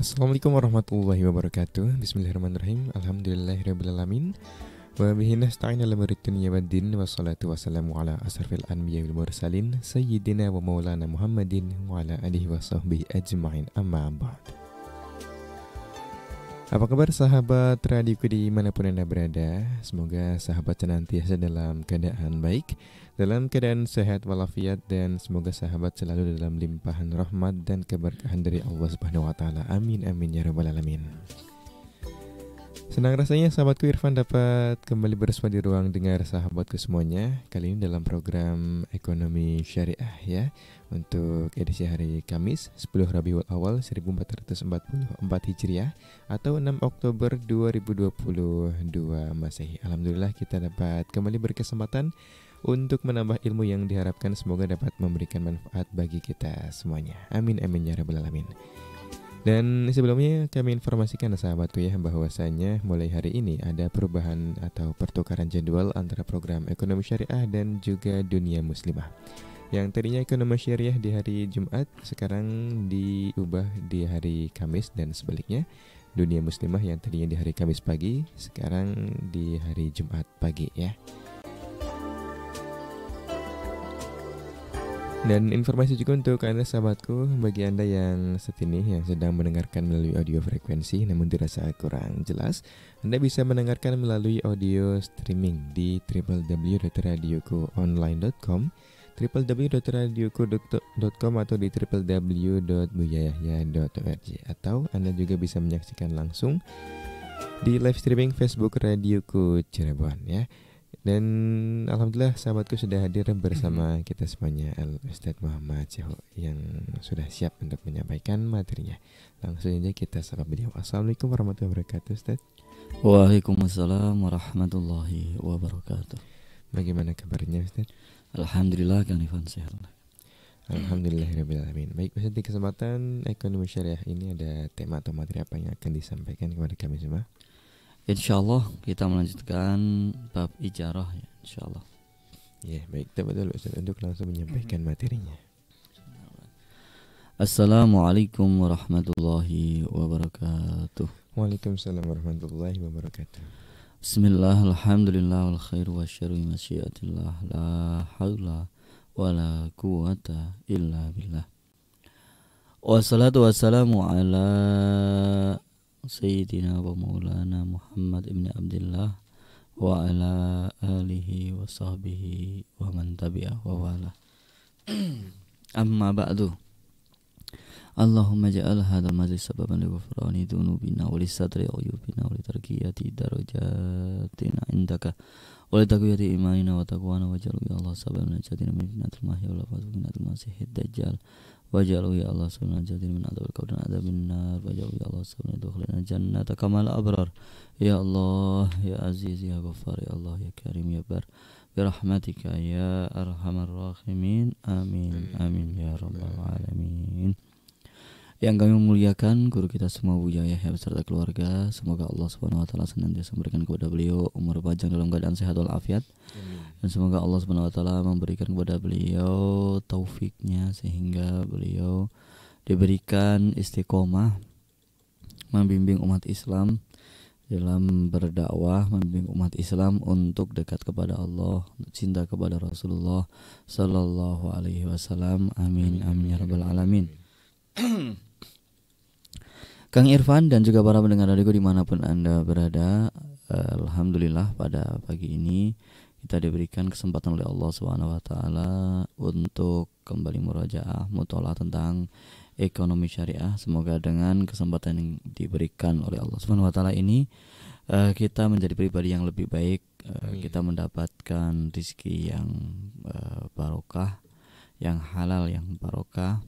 Assalamualaikum warahmatullahi wabarakatuh. Bismillahirrahmanirrahim. Alhamdulillahirrahmanirrahim Wa bihi nasta'in ala dunia wa din Wassalatu wassalamu ala asrafil anbiya wal mursalin. Sayyidina wa maulana Muhammadin Wa ala alihi wa sahbihi ajma'in. Amma ba'd apa kabar sahabat radioku di mana pun anda berada? Semoga sahabat senantiasa dalam keadaan baik Dalam keadaan sehat walafiat Dan semoga sahabat selalu dalam limpahan rahmat dan keberkahan dari Allah subhanahu wa ta'ala. Amin amin ya rabbal alamin Senang rasanya sahabatku Irfan dapat kembali bersua di ruang dengar sahabatku semuanya Kali ini dalam program Ekonomi Syariah ya Untuk edisi hari Kamis 10 Rabiul Awal 1444 Hijriah Atau 6 Oktober 2022 Masehi Alhamdulillah kita dapat kembali berkesempatan untuk menambah ilmu yang diharapkan semoga dapat memberikan manfaat bagi kita semuanya. Amin amin ya rabbal alamin. Dan sebelumnya kami informasikan sahabatku ya bahwasanya mulai hari ini ada perubahan atau pertukaran jadwal antara program ekonomi syariah dan juga dunia muslimah. Yang tadinya ekonomi syariah di hari Jumat sekarang diubah di hari Kamis dan sebaliknya. Dunia muslimah yang tadinya di hari Kamis pagi sekarang di hari Jumat pagi ya. Dan informasi juga untuk Anda sahabatku Bagi Anda yang saat ini yang sedang mendengarkan melalui audio frekuensi Namun dirasa kurang jelas Anda bisa mendengarkan melalui audio streaming di www.radiokuonline.com www.radioku.com atau di www.buyayahya.org Atau Anda juga bisa menyaksikan langsung di live streaming Facebook Radioku Cirebon ya dan alhamdulillah sahabatku sudah hadir bersama mm-hmm. kita semuanya Al Ustadz Muhammad Ceho yang sudah siap untuk menyampaikan materinya. Langsung saja kita sapa beliau. Assalamualaikum warahmatullahi wabarakatuh Ustadz. Waalaikumsalam warahmatullahi wabarakatuh. Bagaimana kabarnya Ustadz? Alhamdulillah kan Ivan sehat. Alhamdulillahirrahmanirrahim Baik Ustadz di kesempatan ekonomi syariah ini ada tema atau materi apa yang akan disampaikan kepada kami semua? Insya Allah kita melanjutkan bab ijarah ya Insya Allah Ya baik. Kita betul Ustaz untuk langsung menyampaikan materinya. Assalamualaikum warahmatullahi wabarakatuh. Waalaikumsalam warahmatullahi wabarakatuh. Bismillah, alhamdulillah, wal khair wa syarru masyiatillah. La hawla wa la quwata illa billah. Wassalatu wassalamu ala Sayyidina wa maulana Muhammad ibn Abdullah wa ala alihi wa sahbihi wa man tabi'ah wa wala. Amma ba'du. Allahumma ja'al hadha majlis sababan li ghufrani dhunubina wa li sadri uyubina wa li tarqiyati darajatina indaka wa li taqwiyati imanina wa taqwana wa jalu ya Allah sababan najatina min fitnatil mahya wa la fitnatil masihid dajjal Wajalu ya Allah subhanahu jadi min adab kau dan adabin nar Wajalu ya Allah subhanahu dukhlina jannata kamal abrar Ya Allah ya Aziz ya Ghaffar yang kami memuliakan guru kita semua Buya Yahya beserta keluarga semoga Allah Subhanahu wa taala senantiasa memberikan kepada beliau umur panjang dalam keadaan sehat walafiat dan semoga Allah Subhanahu wa taala memberikan kepada beliau taufiknya sehingga beliau diberikan istiqomah membimbing umat Islam dalam berdakwah membimbing umat Islam untuk dekat kepada Allah, cinta kepada Rasulullah sallallahu alaihi wasallam. Amin amin ya rabbal alamin. Kang Irfan dan juga para pendengar radioku di mana pun Anda berada Alhamdulillah pada pagi ini kita diberikan kesempatan oleh Allah Subhanahu wa taala untuk kembali murajaah mutolak tentang ekonomi syariah. Semoga dengan kesempatan yang diberikan oleh Allah Subhanahu wa taala ini uh, kita menjadi pribadi yang lebih baik, uh, kita mendapatkan rezeki yang uh, barokah, yang halal, yang barokah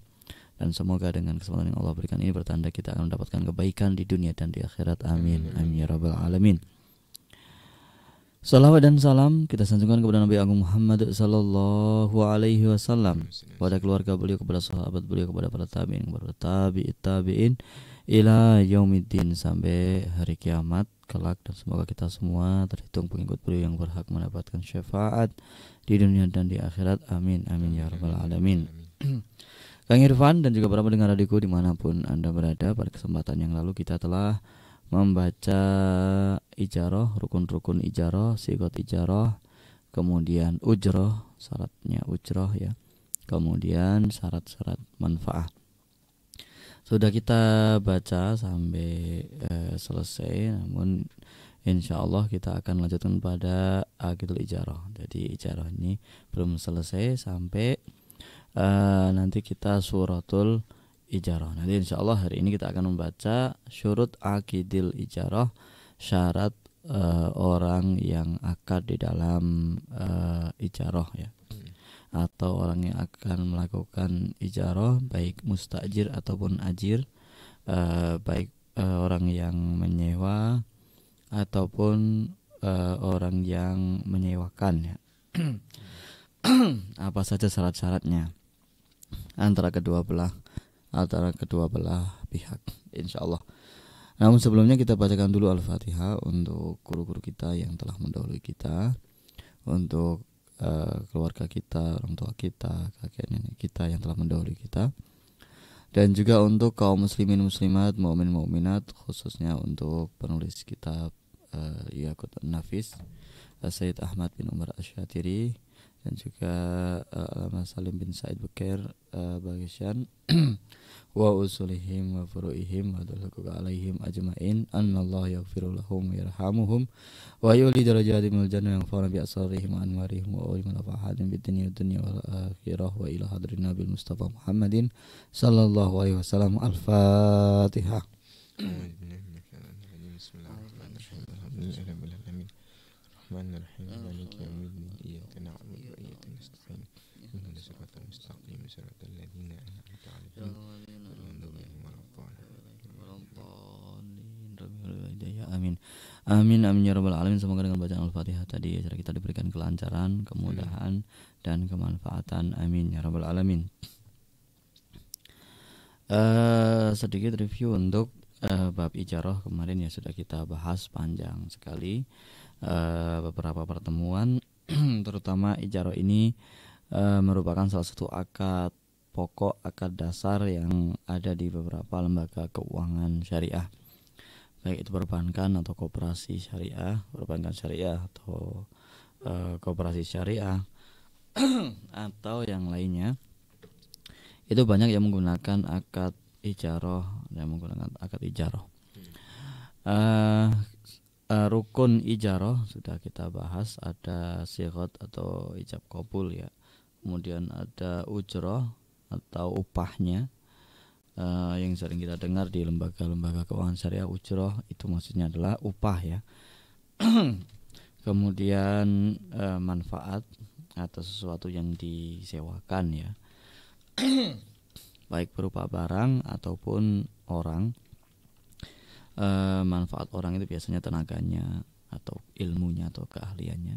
dan semoga dengan kesempatan yang Allah berikan ini bertanda kita akan mendapatkan kebaikan di dunia dan di akhirat. Amin. Amin. Ya rabbal alamin. Salawat dan salam kita sanjungkan kepada Nabi Agung Muhammad sallallahu alaihi wasallam. Kepada keluarga beliau kepada sahabat beliau kepada para tabi'in kepada tabi'in tabi'in ila yaumiddin. Sampai hari kiamat kelak. Dan semoga kita semua terhitung pengikut beliau yang berhak mendapatkan syafaat di dunia dan di akhirat. Amin. Amin ya rabbal alamin Kang Irfan dan juga para pendengar adikku di mana pun Anda berada pada kesempatan yang lalu kita telah membaca ijaroh, rukun-rukun ijaroh, sikot ijaroh, kemudian ujroh, syaratnya ujroh ya, kemudian syarat-syarat manfaat. Sudah kita baca sampai eh, selesai, namun insya Allah kita akan lanjutkan pada akidul ijaroh. Jadi ijaroh ini belum selesai sampai uh, nanti kita suratul ijarah. Nanti insya Allah hari ini kita akan membaca syurut akidil ijarah, syarat uh, orang yang akad di dalam uh, ijarah ya. Atau orang yang akan melakukan ijarah baik mustajir ataupun ajir, uh, baik uh, orang yang menyewa ataupun uh, orang yang menyewakan ya. Apa saja syarat-syaratnya? Antara kedua belah antara kedua belah pihak insya Allah namun sebelumnya kita bacakan dulu Al-Fatihah untuk guru-guru kita yang telah mendahului kita untuk uh, keluarga kita, orang tua kita, kakek nenek kita yang telah mendahului kita dan juga untuk kaum muslimin muslimat, mukmin mukminat khususnya untuk penulis kitab uh, Yakut Nafis Sayyid Ahmad bin Umar Asyatiri dan juga uh, Salim bin Said Bekir uh, Bagisyan wa usulihim wa furu'ihim wa dalakuka alaihim ajma'in. Allah yaghfiru lahum wa yarhamuhum wa yuli jannah yang fara bi asrarihim anwarihim wa ulim nafahatin bid akhirah wa ila hadrin nabil mustafa Muhammadin sallallahu alaihi wasallam. Al-fatihah Bismillahirrahmanirrahim Iyyaka na'budu wa iyyaka nasta'in Ihdina siratal mustaqim siratal ladzina an'amta 'alaihim Amin. Amin amin ya rabbal alamin. Semoga dengan bacaan Al-Fatihah tadi ya, kita diberikan kelancaran, kemudahan dan kemanfaatan. Amin ya rabbal alamin. Uh, sedikit review untuk uh, bab ijarah kemarin ya sudah kita bahas panjang sekali uh, beberapa pertemuan terutama ijarah ini uh, merupakan salah satu akad pokok akad dasar yang ada di beberapa lembaga keuangan syariah baik itu perbankan atau koperasi syariah perbankan syariah atau uh, koperasi syariah atau yang lainnya itu banyak yang menggunakan akad ijaroh yang menggunakan akad ijaroh uh, uh, rukun ijaroh sudah kita bahas ada sihot atau ijab kabul ya. Kemudian ada ujroh atau upahnya uh, yang sering kita dengar di lembaga-lembaga keuangan syariah ujroh itu maksudnya adalah upah ya. Kemudian uh, manfaat atau sesuatu yang disewakan ya. Baik berupa barang ataupun orang. E, manfaat orang itu biasanya tenaganya atau ilmunya atau keahliannya.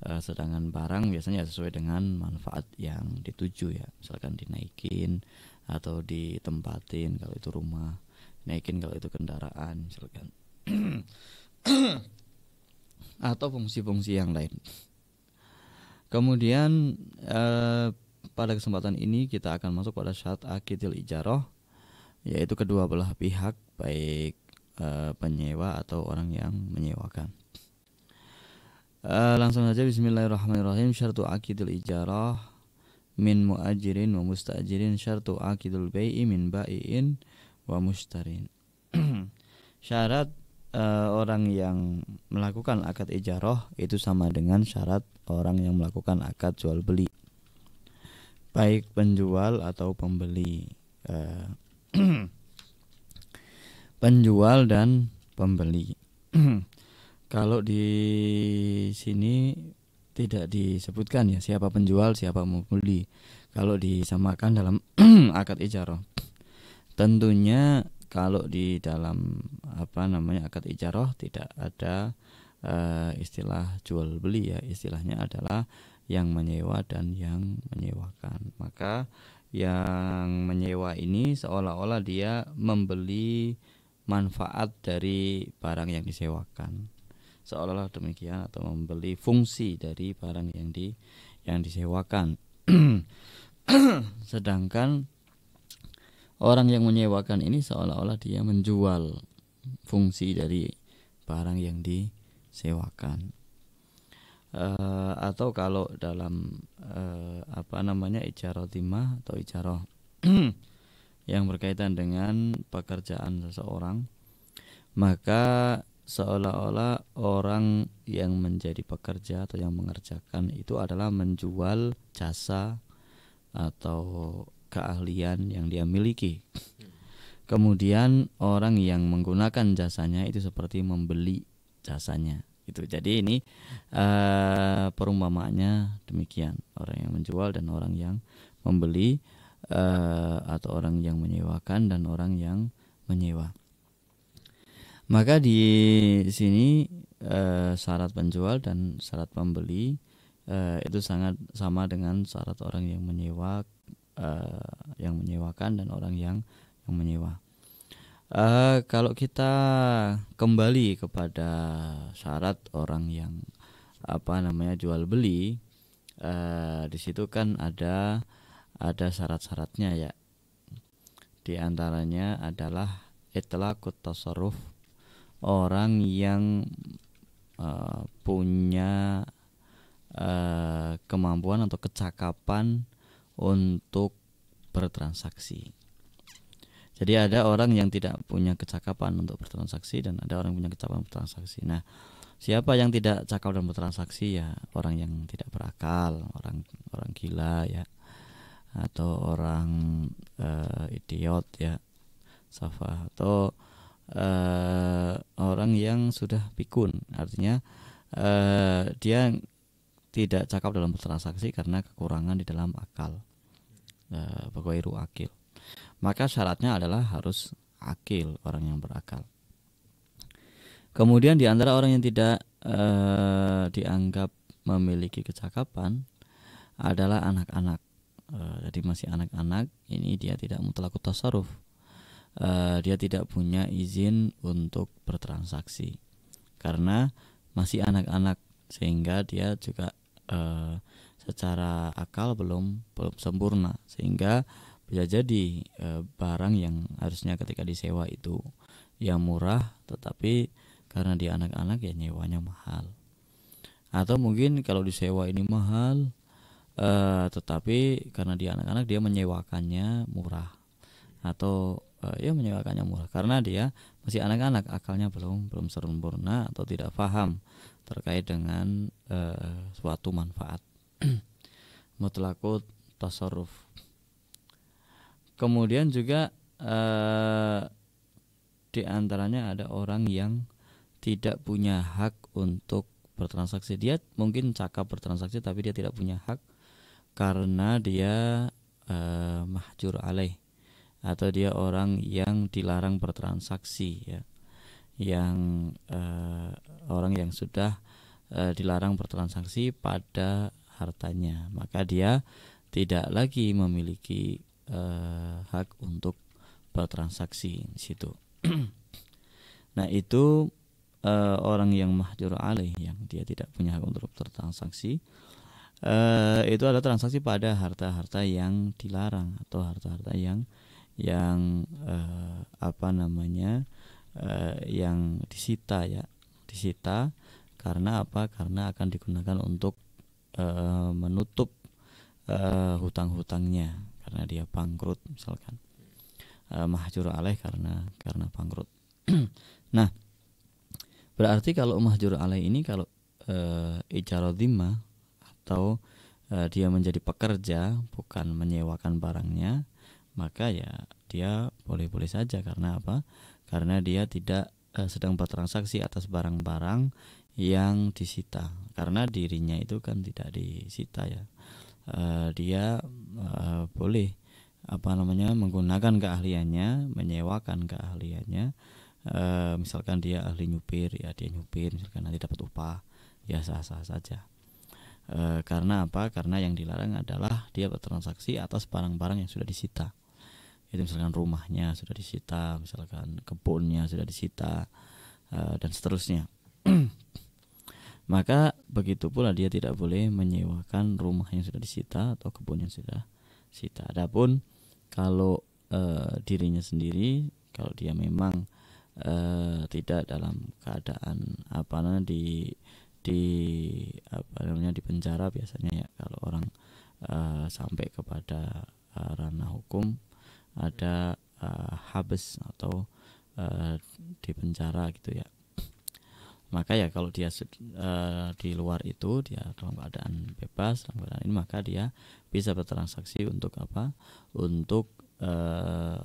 E, sedangkan barang biasanya sesuai dengan manfaat yang dituju ya. Misalkan dinaikin atau ditempatin kalau itu rumah naikin kalau itu kendaraan misalkan. Atau fungsi-fungsi yang lain. Kemudian e, pada kesempatan ini kita akan masuk pada syarat akidil ijaroh yaitu kedua belah pihak baik uh, penyewa atau orang yang menyewakan. Uh, langsung saja Bismillahirrahmanirrahim. Syartu akidul ijarah min muajirin wa mustajirin syartu akidul bai'i min bai'in wa mustarin. syarat uh, orang yang melakukan akad ijarah itu sama dengan syarat orang yang melakukan akad jual beli baik penjual atau pembeli uh, penjual dan pembeli. Kalau di sini tidak disebutkan ya siapa penjual, siapa pembeli. Kalau disamakan dalam akad ijarah. Tentunya kalau di dalam apa namanya akad ijarah tidak ada uh, istilah jual beli ya, istilahnya adalah yang menyewa dan yang menyewakan. Maka yang menyewa ini seolah-olah dia membeli manfaat dari barang yang disewakan seolah-olah demikian atau membeli fungsi dari barang yang di yang disewakan. Sedangkan orang yang menyewakan ini seolah-olah dia menjual fungsi dari barang yang disewakan. Uh, atau kalau dalam uh, apa namanya ijarah timah atau ijarah yang berkaitan dengan pekerjaan seseorang maka seolah-olah orang yang menjadi pekerja atau yang mengerjakan itu adalah menjual jasa atau keahlian yang dia miliki. Kemudian orang yang menggunakan jasanya itu seperti membeli jasanya. Itu jadi ini uh, perumpamaannya demikian orang yang menjual dan orang yang membeli uh, atau orang yang menyewakan dan orang yang menyewa. Maka di sini uh, syarat penjual dan syarat pembeli uh, itu sangat sama dengan syarat orang yang menyewa uh, yang menyewakan dan orang yang yang menyewa. Uh, kalau kita kembali kepada syarat orang yang apa namanya jual beli, uh, di situ kan ada ada syarat-syaratnya ya. Di antaranya adalah itlaqut tasarruf orang yang uh, punya uh, kemampuan atau kecakapan untuk bertransaksi. Jadi ada orang yang tidak punya kecakapan untuk bertransaksi dan ada orang yang punya kecakapan bertransaksi. Nah, siapa yang tidak cakap dalam bertransaksi ya orang yang tidak berakal, orang orang gila ya, atau orang uh, idiot ya, safa atau uh, orang yang sudah pikun, artinya uh, dia tidak cakap dalam bertransaksi karena kekurangan di dalam akal. Uh, akil. Maka syaratnya adalah harus akil orang yang berakal. Kemudian di antara orang yang tidak uh, dianggap memiliki kecakapan adalah anak-anak. Uh, jadi masih anak-anak ini dia tidak mutlak tasarruf uh, dia tidak punya izin untuk bertransaksi. Karena masih anak-anak sehingga dia juga uh, secara akal belum belum sempurna. Sehingga bisa jadi uh, barang yang harusnya ketika disewa itu yang murah tetapi karena dia anak-anak ya nyewanya mahal. Atau mungkin kalau disewa ini mahal uh, tetapi karena dia anak-anak dia menyewakannya murah. Atau uh, ya menyewakannya murah karena dia masih anak-anak akalnya belum belum sempurna atau tidak paham terkait dengan uh, suatu manfaat. Mutlakut tasarruf. Kemudian juga uh, di antaranya ada orang yang tidak punya hak untuk bertransaksi. Dia mungkin cakap bertransaksi tapi dia tidak punya hak karena dia uh, mahjur alaih atau dia orang yang dilarang bertransaksi ya. Yang uh, orang yang sudah uh, dilarang bertransaksi pada hartanya. Maka dia tidak lagi memiliki uh, hak untuk bertransaksi di situ. Nah itu uh, orang yang mahjur alaih yang dia tidak punya hak untuk bertransaksi uh, itu adalah transaksi pada harta-harta yang dilarang atau harta-harta yang yang uh, apa namanya uh, yang disita ya disita. Karena apa? Karena akan digunakan untuk uh, menutup uh, hutang-hutangnya. Karena dia bangkrut misalkan. Uh, mahjur alaih karena karena bangkrut. Nah berarti kalau mahjur alaih ini kalau uh, ijarodima atau uh, dia menjadi pekerja bukan menyewakan barangnya maka ya dia boleh-boleh saja. Karena apa? Karena dia tidak uh, sedang bertransaksi atas barang-barang yang disita. Karena dirinya itu kan tidak disita ya. Uh, dia uh, boleh apa namanya menggunakan keahliannya menyewakan keahliannya. Uh, misalkan dia ahli nyupir ya dia nyupir. Misalkan nanti dapat upah ya sah sah saja. Uh, karena apa? Karena yang dilarang adalah dia bertransaksi atas barang-barang yang sudah disita itu misalkan rumahnya sudah disita misalkan kebunnya sudah disita uh, dan seterusnya. Maka begitu pula dia tidak boleh menyewakan rumah yang sudah disita atau kebun yang sudah disita. Adapun kalau uh, dirinya sendiri kalau dia memang uh, tidak dalam keadaan apa namanya di di apa namanya di penjara biasanya ya kalau orang uh, sampai kepada uh, ranah hukum ada uh, habis atau uh, di penjara gitu ya. Maka ya kalau dia uh, di luar itu dia dalam keadaan bebas dalam keadaan ini maka dia bisa bertransaksi untuk apa? Untuk uh,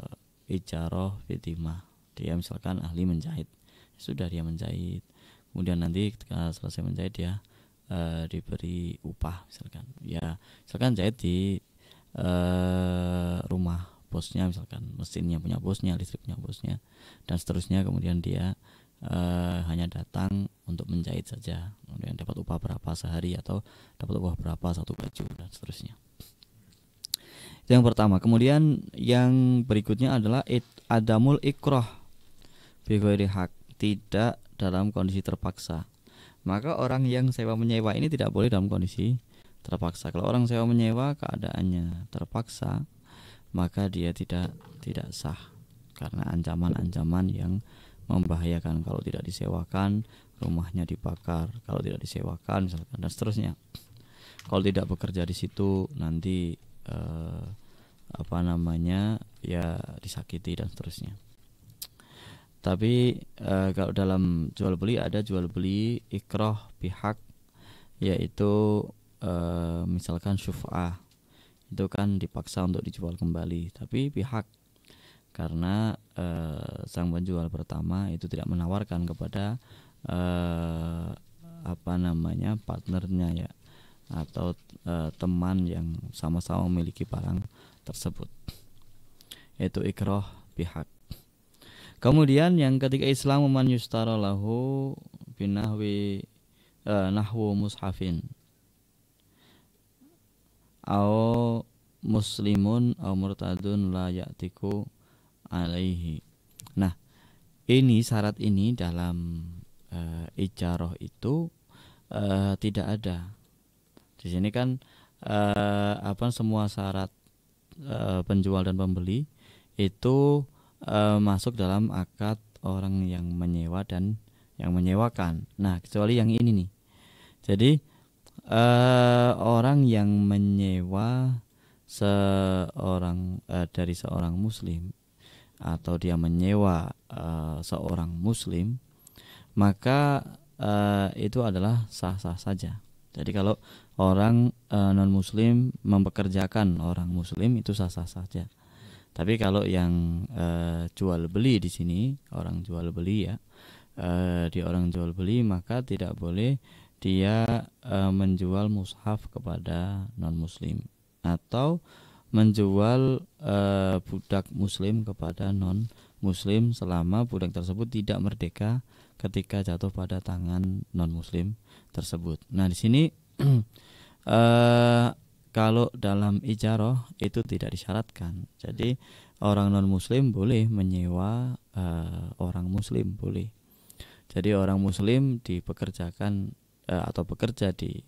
ijaroh fitimah. Dia misalkan ahli menjahit. Sudah dia menjahit. Kemudian nanti ketika selesai menjahit dia uh, diberi upah misalkan. Ya misalkan jahit di uh, rumah bosnya misalkan mesinnya punya bosnya listrik punya bosnya dan seterusnya. Kemudian dia uh, hanya datang untuk menjahit saja. Kemudian dapat upah berapa sehari atau dapat upah berapa satu baju dan seterusnya. Itu yang pertama. Kemudian yang berikutnya adalah it, adamul ikroh. Bighairi hak. Tidak dalam kondisi terpaksa. Maka orang yang sewa menyewa ini tidak boleh dalam kondisi terpaksa. Kalau orang sewa menyewa keadaannya terpaksa maka dia tidak tidak sah. Karena ancaman-ancaman yang membahayakan. Kalau tidak disewakan rumahnya dibakar. Kalau tidak disewakan misalkan dan seterusnya. Kalau tidak bekerja di situ nanti eh, apa namanya ya disakiti dan seterusnya. Tapi eh, kalau dalam jual beli ada jual beli ikroh pihak yaitu eh, misalkan syuf'ah itu kan dipaksa untuk dijual kembali. Tapi pihak karena uh, sang penjual pertama itu tidak menawarkan kepada uh, apa namanya partnernya ya atau uh, teman yang sama-sama memiliki barang tersebut. Yaitu ikroh pihak. Kemudian yang ketiga Islam man yustara lahu binahwi uh, nahwu mushafin au muslimun au murtadun la ya'tiku alaihi. Nah, ini syarat ini dalam uh, ijaroh itu uh, tidak ada. Di sini kan uh, apa semua syarat uh, penjual dan pembeli itu uh, masuk dalam akad orang yang menyewa dan yang menyewakan. Nah, kecuali yang ini nih. Jadi uh, orang yang menyewa seorang uh, dari seorang muslim atau dia menyewa uh, seorang muslim maka uh, itu adalah sah-sah saja. Jadi kalau orang uh, non muslim mempekerjakan orang muslim itu sah-sah saja. Tapi kalau yang uh, jual beli di sini orang jual beli ya uh, di orang jual beli maka tidak boleh dia uh, menjual mushaf kepada non muslim atau menjual uh, budak muslim kepada non muslim selama budak tersebut tidak merdeka ketika jatuh pada tangan non muslim tersebut. Nah, di sini uh, kalau dalam ijaroh itu tidak disyaratkan. Jadi orang non muslim boleh menyewa uh, orang muslim boleh. Jadi orang muslim dipekerjakan uh, atau bekerja di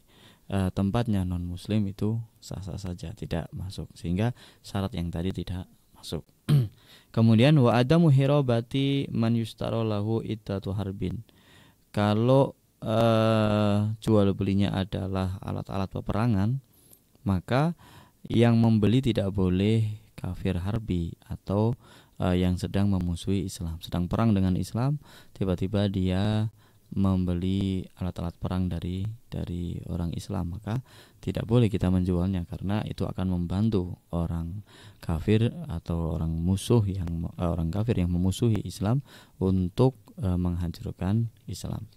uh, tempatnya non muslim itu sah-sah saja tidak masuk. Sehingga syarat yang tadi tidak masuk. Kemudian wa adamu hirobati man yustaro lahu ittatu harbin. Kalau uh, jual belinya adalah alat-alat peperangan maka yang membeli tidak boleh kafir harbi atau uh, yang sedang memusuhi Islam. Sedang perang dengan Islam tiba-tiba dia membeli alat-alat perang dari dari orang Islam maka tidak boleh kita menjualnya karena itu akan membantu orang kafir atau orang musuh yang uh, orang kafir yang memusuhi Islam untuk uh, menghancurkan Islam.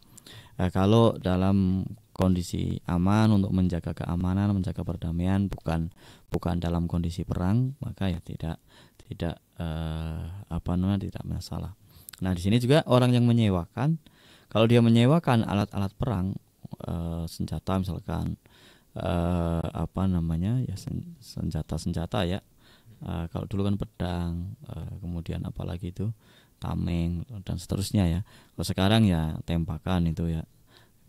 Uh, kalau dalam kondisi aman untuk menjaga keamanan, menjaga perdamaian bukan bukan dalam kondisi perang maka ya tidak tidak uh, apa namanya tidak masalah. Nah, di sini juga orang yang menyewakan kalau dia menyewakan alat-alat perang, e, senjata misalkan e, apa namanya ya senjata-senjata ya. E, kalau dulu kan pedang, e, kemudian apalagi itu tameng dan seterusnya ya. Kalau sekarang ya tembakan itu ya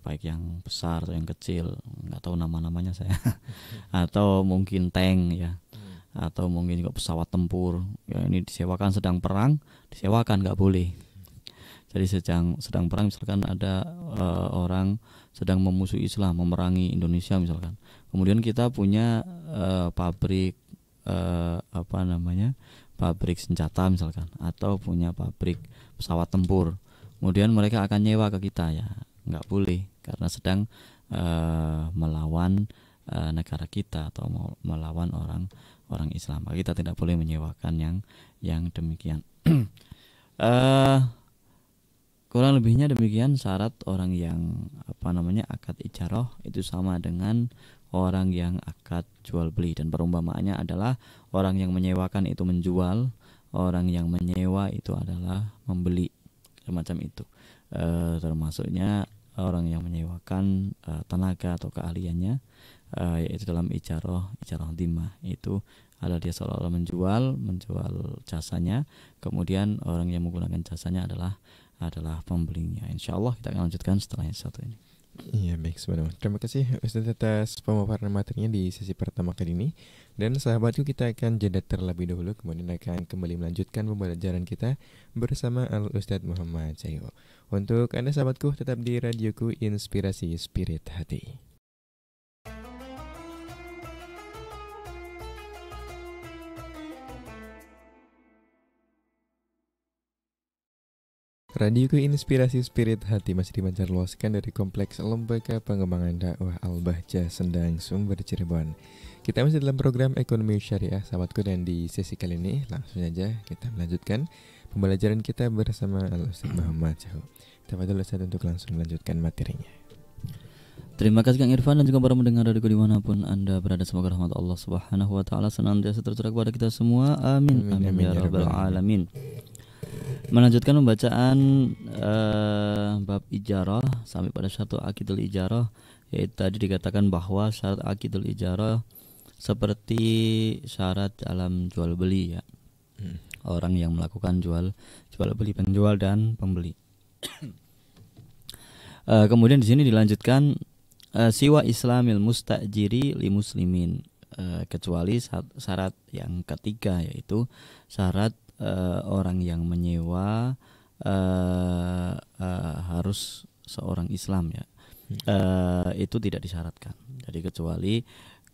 baik yang besar atau yang kecil nggak tahu nama-namanya saya atau mungkin tank ya atau mungkin juga pesawat tempur ya ini disewakan sedang perang disewakan nggak boleh jadi sedang sedang perang misalkan ada uh, orang sedang memusuhi Islam memerangi Indonesia misalkan kemudian kita punya uh, pabrik uh, apa namanya pabrik senjata misalkan atau punya pabrik pesawat tempur kemudian mereka akan nyewa ke kita ya nggak boleh karena sedang uh, melawan uh, negara kita atau mau melawan orang orang Islam. Kita tidak boleh menyewakan yang yang demikian. uh, kurang lebihnya demikian syarat orang yang apa namanya akad ijaroh itu sama dengan orang yang akad jual beli dan perumpamaannya adalah orang yang menyewakan itu menjual, orang yang menyewa itu adalah membeli semacam itu. E, termasuknya orang yang menyewakan e, tenaga atau keahliannya uh, yaitu dalam ijaroh ijaroh dimah itu adalah dia seolah-olah menjual menjual jasanya kemudian orang yang menggunakan jasanya adalah adalah pembelinya. Insya Allah kita akan lanjutkan setelah yang satu ini. Iya baik sebenarnya. Terima kasih Ustaz atas pemaparan materinya di sesi pertama kali ini. Dan sahabatku kita akan jeda terlebih dahulu Kemudian akan kembali melanjutkan pembelajaran kita Bersama Al Ustadz Muhammad Cahyo Untuk Anda sahabatku tetap di radioku Inspirasi Spirit Hati Radioku Inspirasi Spirit Hati masih dimancar luaskan dari Kompleks Lembaga Pengembangan Dakwah Al-Bahja Sendang Sumber Cirebon. Kita masih dalam program Ekonomi Syariah sahabatku dan di sesi kali ini langsung saja kita melanjutkan pembelajaran kita bersama Al-Ustaz Muhammad Jahu. Tafadhol Ustaz untuk langsung melanjutkan materinya. Terima kasih Kang Irfan dan juga para mendengar dari di mana pun Anda berada. Semoga rahmat Allah Subhanahu Wa Taala senantiasa tercurah kepada kita semua. Amin. Amin, amin, amin ya, ya rabbal alamin melanjutkan pembacaan uh, bab ijarah sampai pada satu akidul ijarah yaitu tadi dikatakan bahwa syarat akidul ijarah seperti syarat dalam jual beli ya. Hmm. orang yang melakukan jual jual beli penjual dan pembeli. Uh, kemudian di sini dilanjutkan uh, siwa islamil mustajiri li muslimin. Uh, kecuali syarat yang ketiga yaitu syarat uh, orang yang menyewa uh, uh, harus seorang Islam ya. Uh, itu tidak disyaratkan. Jadi kecuali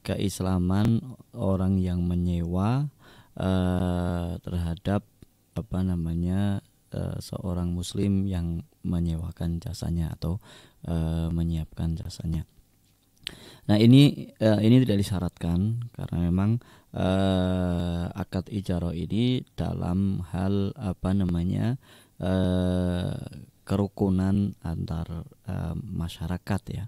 keislaman orang yang menyewa uh, terhadap apa namanya uh, seorang Muslim yang menyewakan jasanya atau uh, menyiapkan jasanya. Nah ini uh, ini tidak disyaratkan karena memang uh, akad ijaroh ini dalam hal apa namanya uh, kerukunan antar uh, masyarakat ya.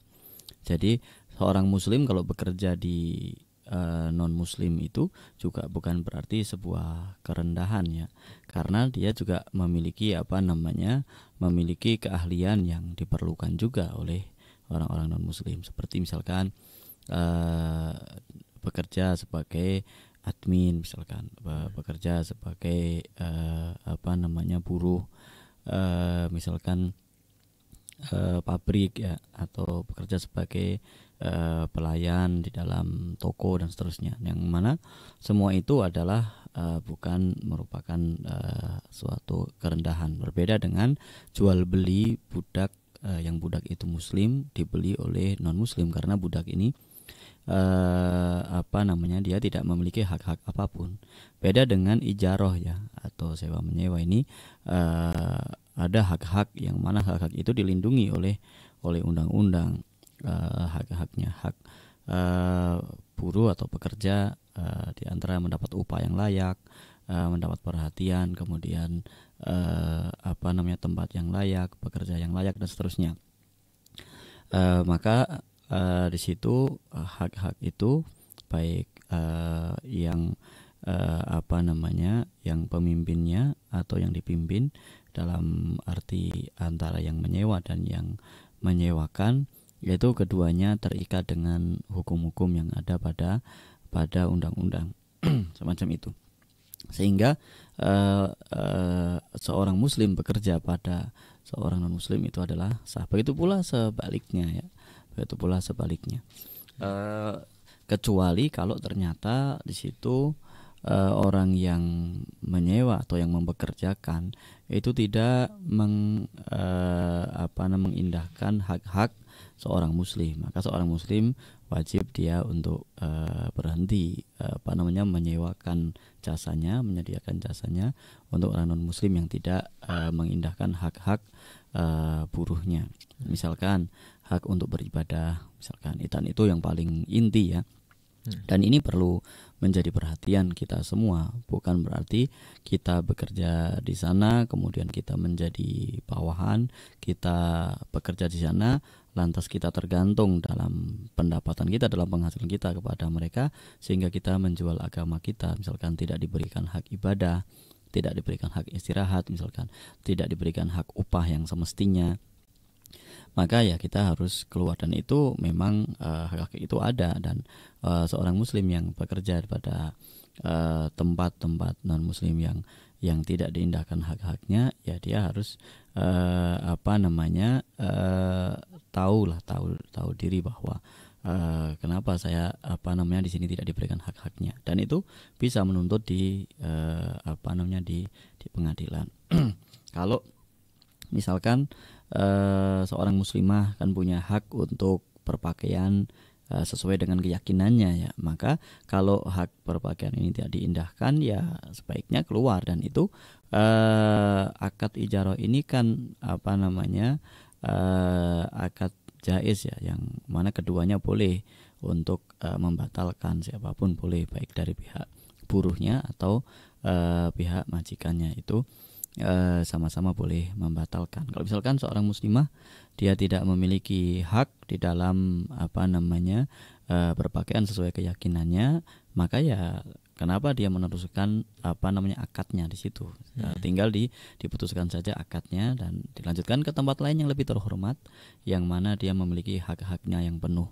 Jadi seorang muslim kalau bekerja di uh, non muslim itu juga bukan berarti sebuah kerendahan ya. Karena dia juga memiliki apa namanya? memiliki keahlian yang diperlukan juga oleh orang-orang non muslim seperti misalkan uh, bekerja sebagai admin misalkan bekerja sebagai uh, apa namanya buruh uh, misalkan uh, pabrik ya atau bekerja sebagai uh, pelayan di dalam toko dan seterusnya. Yang mana semua itu adalah uh, bukan merupakan uh, suatu kerendahan. Berbeda dengan jual beli budak uh, yang budak itu muslim dibeli oleh non muslim. Karena budak ini uh, apa namanya dia tidak memiliki hak-hak apa pun. Beda dengan ijaroh ya atau sewa menyewa ini uh, ada hak-hak yang mana hak-hak itu dilindungi oleh oleh undang-undang uh, hak-haknya hak uh, buruh atau pekerja uh, di antara mendapat upah yang layak, uh, mendapat perhatian, kemudian uh, apa namanya tempat yang layak, pekerja yang layak dan seterusnya. Uh, maka uh, di situ eh, hak-hak itu baik uh, yang uh, apa namanya yang pemimpinnya atau yang dipimpin dalam arti antara yang menyewa dan yang menyewakan yaitu keduanya terikat dengan hukum-hukum yang ada pada pada undang-undang. Semacam itu. Sehingga uh, uh, seorang muslim bekerja pada seorang non muslim itu adalah sah. Begitu pula sebaliknya ya begitu pula sebaliknya. Uh, kecuali kalau ternyata di situ uh, orang yang menyewa atau yang mempekerjakan itu tidak meng, uh, apa namanya mengindahkan hak-hak seorang muslim. Maka seorang muslim wajib dia untuk uh, berhenti uh, apa namanya menyewakan jasanya menyediakan jasanya untuk orang non muslim yang tidak uh, mengindahkan hak-hak uh, buruhnya. Misalkan hak untuk beribadah misalkan. Itu itu yang paling inti ya. Hmm. dan ini perlu menjadi perhatian kita semua. Bukan berarti kita bekerja di sana kemudian kita menjadi bawahan kita bekerja di sana lantas kita tergantung dalam pendapatan kita dalam penghasilan kita kepada mereka sehingga kita menjual agama kita. Misalkan tidak diberikan hak ibadah tidak diberikan hak istirahat misalkan. Tidak diberikan hak upah yang semestinya maka ya kita harus keluar. Dan itu memang uh, hak itu ada. Dan uh, seorang muslim yang bekerja pada eh, tempat-tempat uh, non muslim yang yang tidak diindahkan hak-haknya ya dia harus uh, apa namanya uh, tahu lah tahu tahu diri bahwa uh, kenapa saya apa namanya di sini tidak diberikan hak-haknya. Dan itu bisa menuntut di uh, apa namanya di di pengadilan. Kalau misalkan uh, seorang muslimah kan punya hak untuk berpakaian uh, sesuai dengan keyakinannya ya. Maka kalau hak berpakaian ini tidak diindahkan ya sebaiknya keluar. Dan itu uh, akad ijarah ini kan apa namanya uh, akad jais ya yang mana keduanya boleh untuk uh, membatalkan siapa pun boleh baik dari pihak buruhnya atau uh, pihak majikannya. Itu sama-sama uh, boleh membatalkan. Kalau misalkan seorang muslimah dia tidak memiliki hak di dalam apa namanya uh, berpakaian sesuai keyakinannya, maka ya kenapa dia meneruskan apa namanya akadnya di situ? Hmm. Uh, tinggal di diputuskan saja akadnya dan dilanjutkan ke tempat lain yang lebih terhormat, yang mana dia memiliki hak-haknya yang penuh.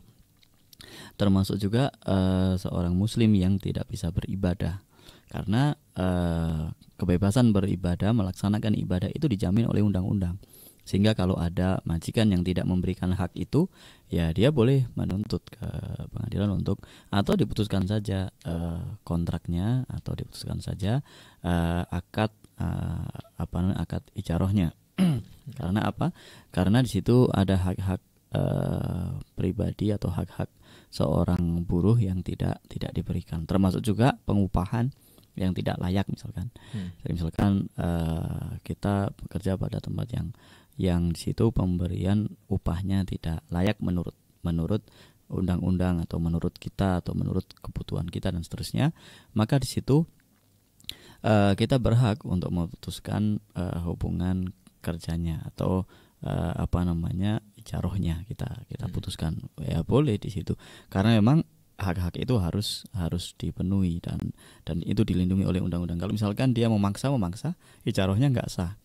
Termasuk juga uh, seorang muslim yang tidak bisa beribadah karena uh, kebebasan beribadah melaksanakan ibadah itu dijamin oleh undang-undang. Sehingga kalau ada majikan yang tidak memberikan hak itu ya dia boleh menuntut ke pengadilan untuk atau diputuskan saja uh, kontraknya atau diputuskan saja uh, akad uh, apa namanya akad icarohnya karena apa? Karena di situ ada hak-hak uh, pribadi atau hak-hak seorang buruh yang tidak tidak diberikan. Termasuk juga pengupahan yang tidak layak misalkan. Hmm. Jadi misalkan uh, kita bekerja pada tempat yang yang di situ pemberian upahnya tidak layak menurut menurut undang-undang atau menurut kita atau menurut kebutuhan kita dan seterusnya, maka di situ uh, kita berhak untuk memutuskan uh, hubungan kerjanya atau uh, apa namanya icarohnya kita kita hmm. putuskan ya boleh di situ karena memang hak-hak itu harus harus dipenuhi dan dan itu dilindungi oleh undang-undang. Kalau misalkan dia memaksa memaksa, icarohnya nggak sah.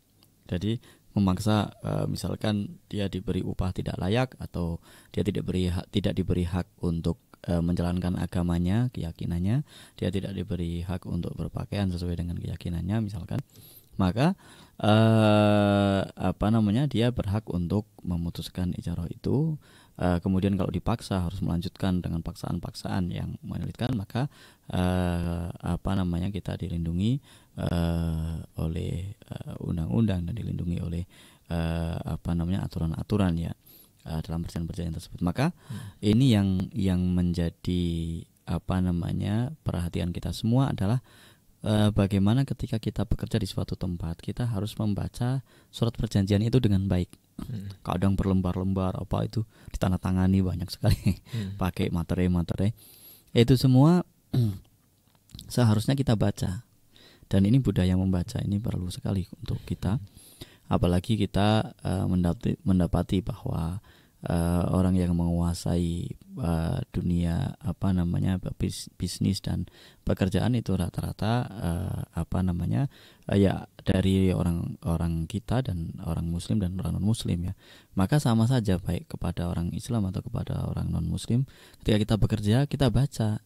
Jadi memaksa e, misalkan dia diberi upah tidak layak atau dia tidak beri hak, tidak diberi hak untuk e, menjalankan agamanya, keyakinannya, dia tidak diberi hak untuk berpakaian sesuai dengan keyakinannya misalkan, maka e, apa namanya dia berhak untuk memutuskan icaroh itu uh, kemudian kalau dipaksa harus melanjutkan dengan paksaan-paksaan yang menyulitkan maka uh, apa namanya kita dilindungi uh, oleh undang-undang uh, dan dilindungi oleh uh, apa namanya aturan-aturan ya uh, dalam perjanjian-perjanjian tersebut maka hmm. ini yang yang menjadi apa namanya perhatian kita semua adalah uh, bagaimana ketika kita bekerja di suatu tempat kita harus membaca surat perjanjian itu dengan baik. Hmm. kadang berlembar-lembar apa itu ditandatangani banyak sekali. Hmm. pakai materi-materi. Itu semua seharusnya kita baca. Dan ini budaya membaca ini perlu sekali untuk kita. Apalagi kita uh, mendapati, mendapati bahwa uh, orang yang menguasai uh, dunia apa namanya bis, bisnis dan pekerjaan itu rata-rata uh, apa namanya uh, ya dari orang-orang kita dan orang muslim dan orang non muslim ya. Maka sama saja baik kepada orang Islam atau kepada orang non muslim ketika kita bekerja kita baca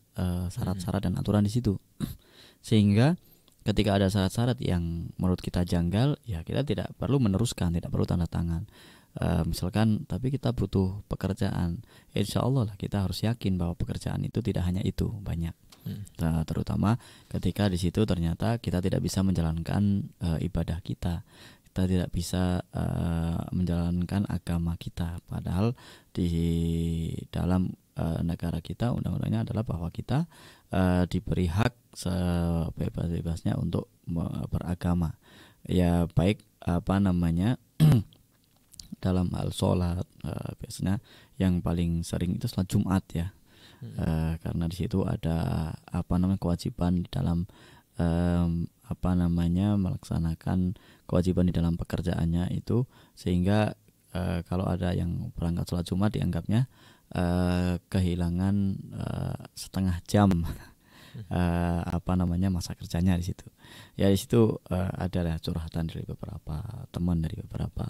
syarat-syarat uh, dan aturan di situ. Sehingga ketika ada syarat-syarat yang menurut kita janggal ya kita tidak perlu meneruskan tidak perlu tanda tangan uh, misalkan tapi kita butuh pekerjaan insya Allah lah kita harus yakin bahwa pekerjaan itu tidak hanya itu banyak Hmm. Nah, terutama ketika di situ ternyata kita tidak bisa menjalankan uh, ibadah kita, kita tidak bisa uh, menjalankan agama kita. Padahal di dalam uh, negara kita undang-undangnya adalah bahwa kita uh, diberi hak sebebas-bebasnya untuk beragama. Ya baik apa namanya dalam hal sholat uh, biasanya yang paling sering itu sholat Jumat ya. Hmm. uh, karena di situ ada apa namanya kewajiban di dalam um, apa namanya melaksanakan kewajiban di dalam pekerjaannya itu. Sehingga uh, kalau ada yang berangkat sholat Jumat dianggapnya uh, kehilangan uh, setengah jam uh, apa namanya masa kerjanya di situ ya di situ uh, adalah curhatan dari beberapa teman dari beberapa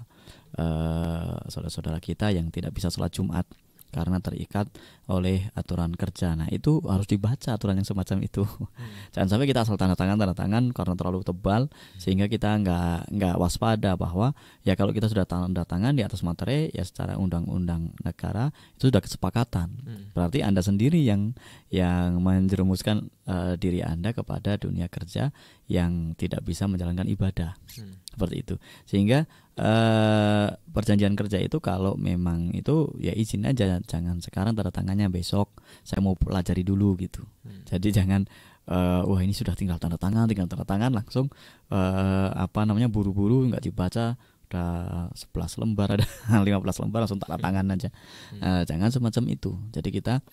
uh, saudara-saudara kita yang tidak bisa sholat Jumat karena terikat oleh aturan kerja. Nah, itu harus dibaca aturan yang semacam itu. Hmm. Jangan sampai kita asal tanda tangan tanda tangan karena terlalu tebal hmm. sehingga kita nggak nggak waspada bahwa ya kalau kita sudah tanda tangan di atas materi ya secara undang-undang negara itu sudah kesepakatan. Hmm. Berarti Anda sendiri yang yang menjerumuskan uh, diri Anda kepada dunia kerja yang tidak bisa menjalankan ibadah. Hmm. Seperti itu. Sehingga uh, perjanjian kerja itu kalau memang itu ya izin aja. Jangan sekarang tanda tangannya besok saya mau pelajari dulu gitu. Hmm. jadi jangan uh, wah ini sudah tinggal tanda tangan tinggal tanda tangan langsung uh, apa namanya buru-buru nggak dibaca udah 11 lembar ada 15 lembar langsung tanda tangan aja. Hmm. uh, jangan semacam itu. Jadi kita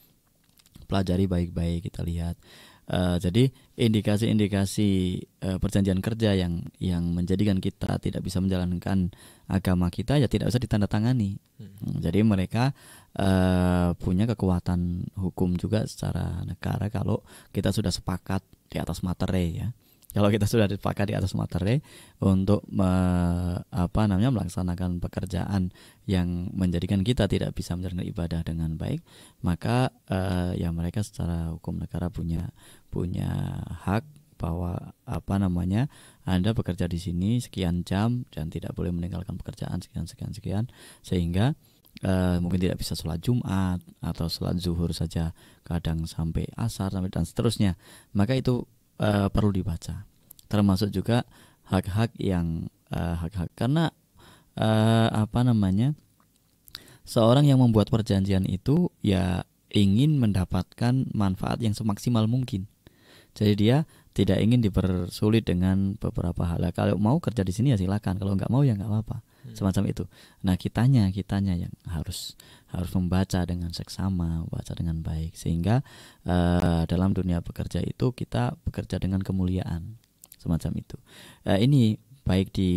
pelajari baik-baik kita lihat Uh, jadi indikasi-indikasi uh, perjanjian kerja yang yang menjadikan kita tidak bisa menjalankan agama kita ya tidak usah ditandatangani. Hmm. hmm jadi mereka uh, punya kekuatan hukum juga secara negara kalau kita sudah sepakat di atas materi ya kalau kita sudah sepakat di atas materi untuk me, apa namanya melaksanakan pekerjaan yang menjadikan kita tidak bisa menjalankan ibadah dengan baik maka uh, ya mereka secara hukum negara punya punya hak bahwa apa namanya anda bekerja di sini sekian jam dan tidak boleh meninggalkan pekerjaan sekian sekian sekian sehingga uh, mungkin tidak bisa sholat Jumat atau sholat zuhur saja kadang sampai asar sampai dan seterusnya. Maka itu uh, perlu dibaca termasuk juga hak-hak yang uh, hak-hak karena uh, apa namanya seorang yang membuat perjanjian itu ya ingin mendapatkan manfaat yang semaksimal mungkin jadi dia tidak ingin dipersulit dengan beberapa hal. Kalau mau kerja di sini ya silakan. Kalau nggak mau ya nggak apa-apa. Hmm. Semacam itu. Nah kitanya kitanya yang harus harus membaca dengan seksama, membaca dengan baik sehingga uh, dalam dunia bekerja itu kita bekerja dengan kemuliaan semacam itu. Uh, ini baik di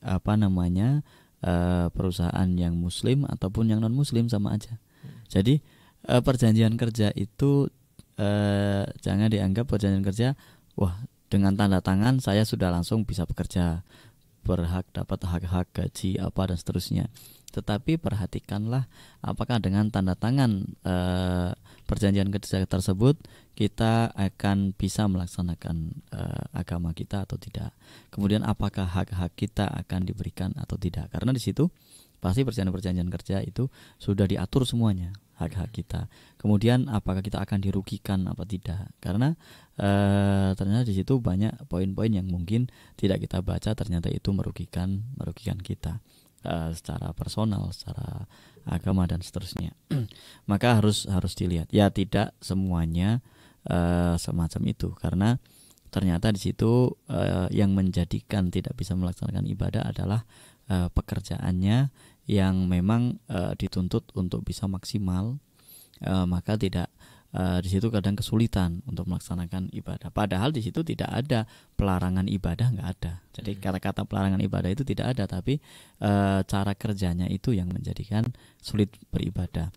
apa namanya uh, perusahaan yang muslim ataupun yang non muslim sama aja. Hmm. Jadi uh, perjanjian kerja itu uh, jangan dianggap perjanjian kerja wah dengan tanda tangan saya sudah langsung bisa bekerja berhak dapat hak-hak gaji apa dan seterusnya. Tetapi perhatikanlah apakah dengan tanda tangan uh, perjanjian kerja tersebut kita akan bisa melaksanakan uh, agama kita atau tidak. Kemudian apakah hak-hak kita akan diberikan atau tidak. Karena di situ pasti perjanjian-perjanjian kerja itu sudah diatur semuanya hak-hak kita. Kemudian apakah kita akan dirugikan apa tidak? Karena e, ternyata di situ banyak poin-poin yang mungkin tidak kita baca ternyata itu merugikan merugikan kita e, secara personal, secara agama dan seterusnya. Maka harus harus dilihat. Ya tidak semuanya e, semacam itu karena ternyata di situ yang menjadikan tidak bisa melaksanakan ibadah adalah pekerjaannya yang memang uh, dituntut untuk bisa maksimal uh, maka tidak uh, di situ kadang kesulitan untuk melaksanakan ibadah padahal di situ tidak ada pelarangan ibadah nggak ada jadi hmm. kata-kata pelarangan ibadah itu tidak ada tapi uh, cara kerjanya itu yang menjadikan sulit beribadah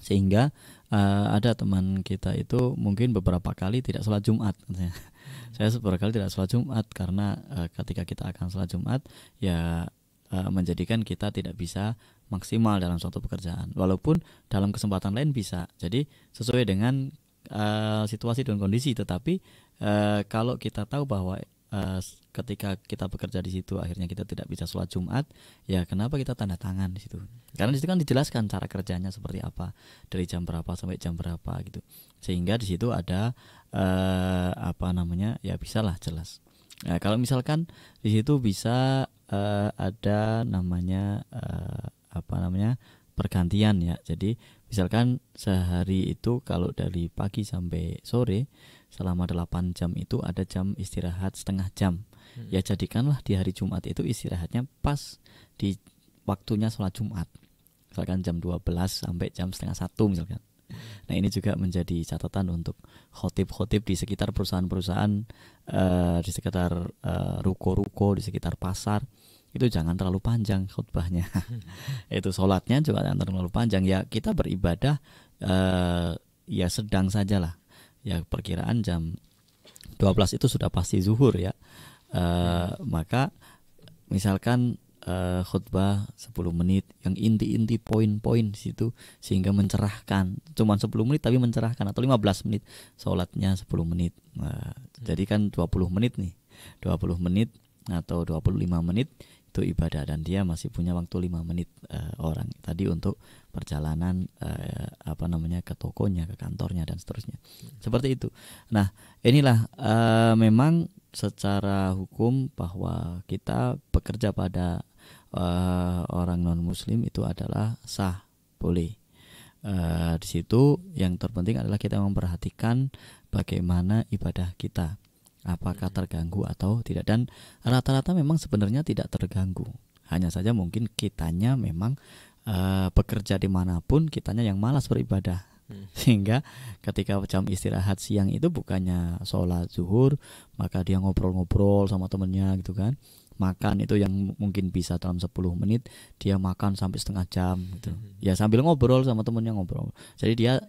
sehingga uh, ada teman kita itu mungkin beberapa kali tidak sholat Jumat katanya. Hmm. saya beberapa kali tidak sholat Jumat karena uh, ketika kita akan sholat Jumat ya uh, menjadikan kita tidak bisa maksimal dalam suatu pekerjaan. Walaupun dalam kesempatan lain bisa. Jadi sesuai dengan uh, situasi dan kondisi. Tetapi uh, kalau kita tahu bahwa uh, ketika kita bekerja di situ akhirnya kita tidak bisa sholat Jumat, ya kenapa kita tanda tangan di situ? Karena di situ kan dijelaskan cara kerjanya seperti apa. Dari jam berapa sampai jam berapa gitu, sehingga di situ ada uh, apa namanya? Ya bisalah jelas. Nah, kalau misalkan di situ bisa uh, ada namanya uh, apa namanya pergantian ya. Jadi misalkan sehari itu kalau dari pagi sampai sore selama 8 jam itu ada jam istirahat setengah jam. Hmm. Ya jadikanlah di hari Jumat itu istirahatnya pas di waktunya sholat Jumat. Misalkan jam 12 sampai jam setengah satu misalkan. Nah ini juga menjadi catatan untuk khotib-khotib di sekitar perusahaan-perusahaan, uh, di sekitar uh, ruko-ruko, di sekitar pasar itu jangan terlalu panjang khutbahnya. itu sholatnya juga jangan terlalu panjang. Ya kita beribadah uh, ya sedang sajalah. Ya perkiraan jam 12 itu sudah pasti zuhur ya. Uh, maka misalkan uh, khutbah 10 menit. Yang inti-inti poin-poin situ sehingga mencerahkan. Cuma 10 menit tapi mencerahkan atau 15 menit sholatnya 10 menit. Nah, jadi kan 20 menit nih. 20 menit atau 25 menit itu ibadah dan dia masih punya waktu lima menit uh, orang tadi untuk perjalanan uh, apa namanya ke tokonya ke kantornya dan seterusnya. Seperti itu. Nah inilah uh, memang secara hukum bahwa kita bekerja pada uh, orang non muslim itu adalah sah boleh. Uh, di situ yang terpenting adalah kita memperhatikan bagaimana ibadah kita. Apakah terganggu atau tidak? Dan rata-rata memang sebenarnya tidak terganggu. Hanya saja mungkin kitanya memang uh, bekerja di mana pun kitanya yang malas beribadah. Hmm. sehingga ketika jam istirahat siang itu bukannya sholat zuhur maka dia ngobrol-ngobrol sama temennya gitu kan makan itu yang mungkin bisa dalam 10 menit dia makan sampai setengah jam gitu. Hmm. ya sambil ngobrol sama temennya ngobrol. Jadi dia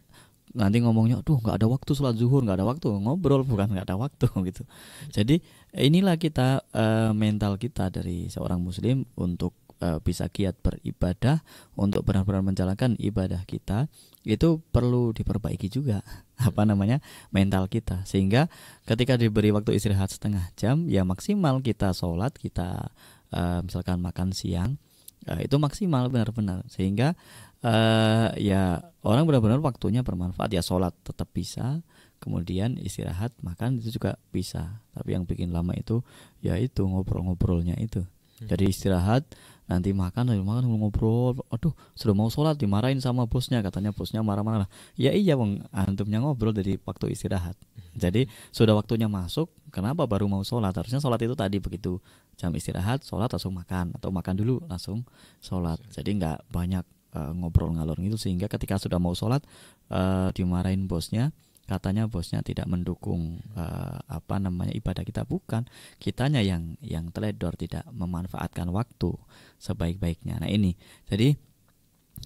nanti ngomongnya tuh nggak ada waktu sholat zuhur nggak ada waktu. Ngobrol bukan nggak ada waktu gitu. Jadi inilah kita uh, mental kita dari seorang muslim untuk uh, bisa giat beribadah untuk benar-benar menjalankan ibadah kita itu perlu diperbaiki juga apa namanya mental kita. Sehingga ketika diberi waktu istirahat setengah jam ya maksimal kita sholat kita uh, misalkan makan siang uh, itu maksimal benar-benar. Sehingga uh, ya orang benar-benar waktunya bermanfaat ya sholat tetap bisa kemudian istirahat makan itu juga bisa. Tapi yang bikin lama itu ya itu ngobrol-ngobrolnya itu. Hmm. jadi istirahat nanti makan nanti makan ngobrol. Aduh sudah mau sholat dimarahin sama bosnya. Katanya bosnya marah-marah. Ya iya bang. Antumnya ngobrol dari waktu istirahat. Jadi sudah waktunya masuk kenapa baru mau sholat? Harusnya sholat itu tadi begitu. Jam istirahat sholat langsung makan. Atau makan dulu langsung sholat. Jadi nggak banyak uh, ngobrol ngalor gitu. Sehingga ketika sudah mau sholat uh, dimarahin bosnya katanya bosnya tidak mendukung uh, apa namanya ibadah kita. Bukan. Kitanya yang yang teledor tidak memanfaatkan waktu sebaik-baiknya. Nah ini. Jadi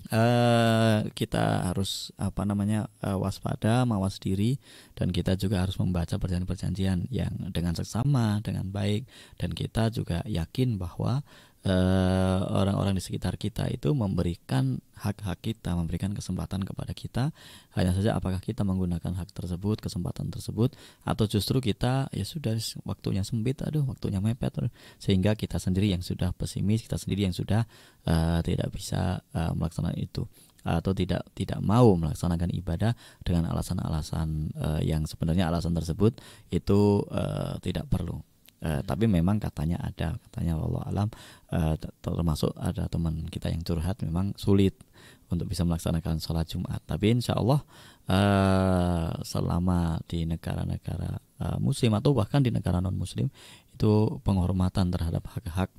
uh, kita harus apa namanya uh, waspada mawas diri dan kita juga harus membaca perjanjian-perjanjian yang dengan seksama dengan baik dan kita juga yakin bahwa orang-orang uh, di sekitar kita itu memberikan hak-hak kita, memberikan kesempatan kepada kita. Hanya saja apakah kita menggunakan hak tersebut, kesempatan tersebut, atau justru kita ya sudah waktunya sempit, aduh waktunya mepet, sehingga kita sendiri yang sudah pesimis, kita sendiri yang sudah uh, tidak bisa uh, melaksanakan itu atau tidak tidak mau melaksanakan ibadah dengan alasan-alasan uh, yang sebenarnya alasan tersebut itu uh, tidak perlu. Uh, tapi memang katanya ada, katanya Allah alam uh, termasuk ada teman kita yang curhat memang sulit untuk bisa melaksanakan sholat Jumat. Tapi insya Allah uh, selama di negara-negara uh, Muslim atau bahkan di negara non Muslim itu penghormatan terhadap hak-hak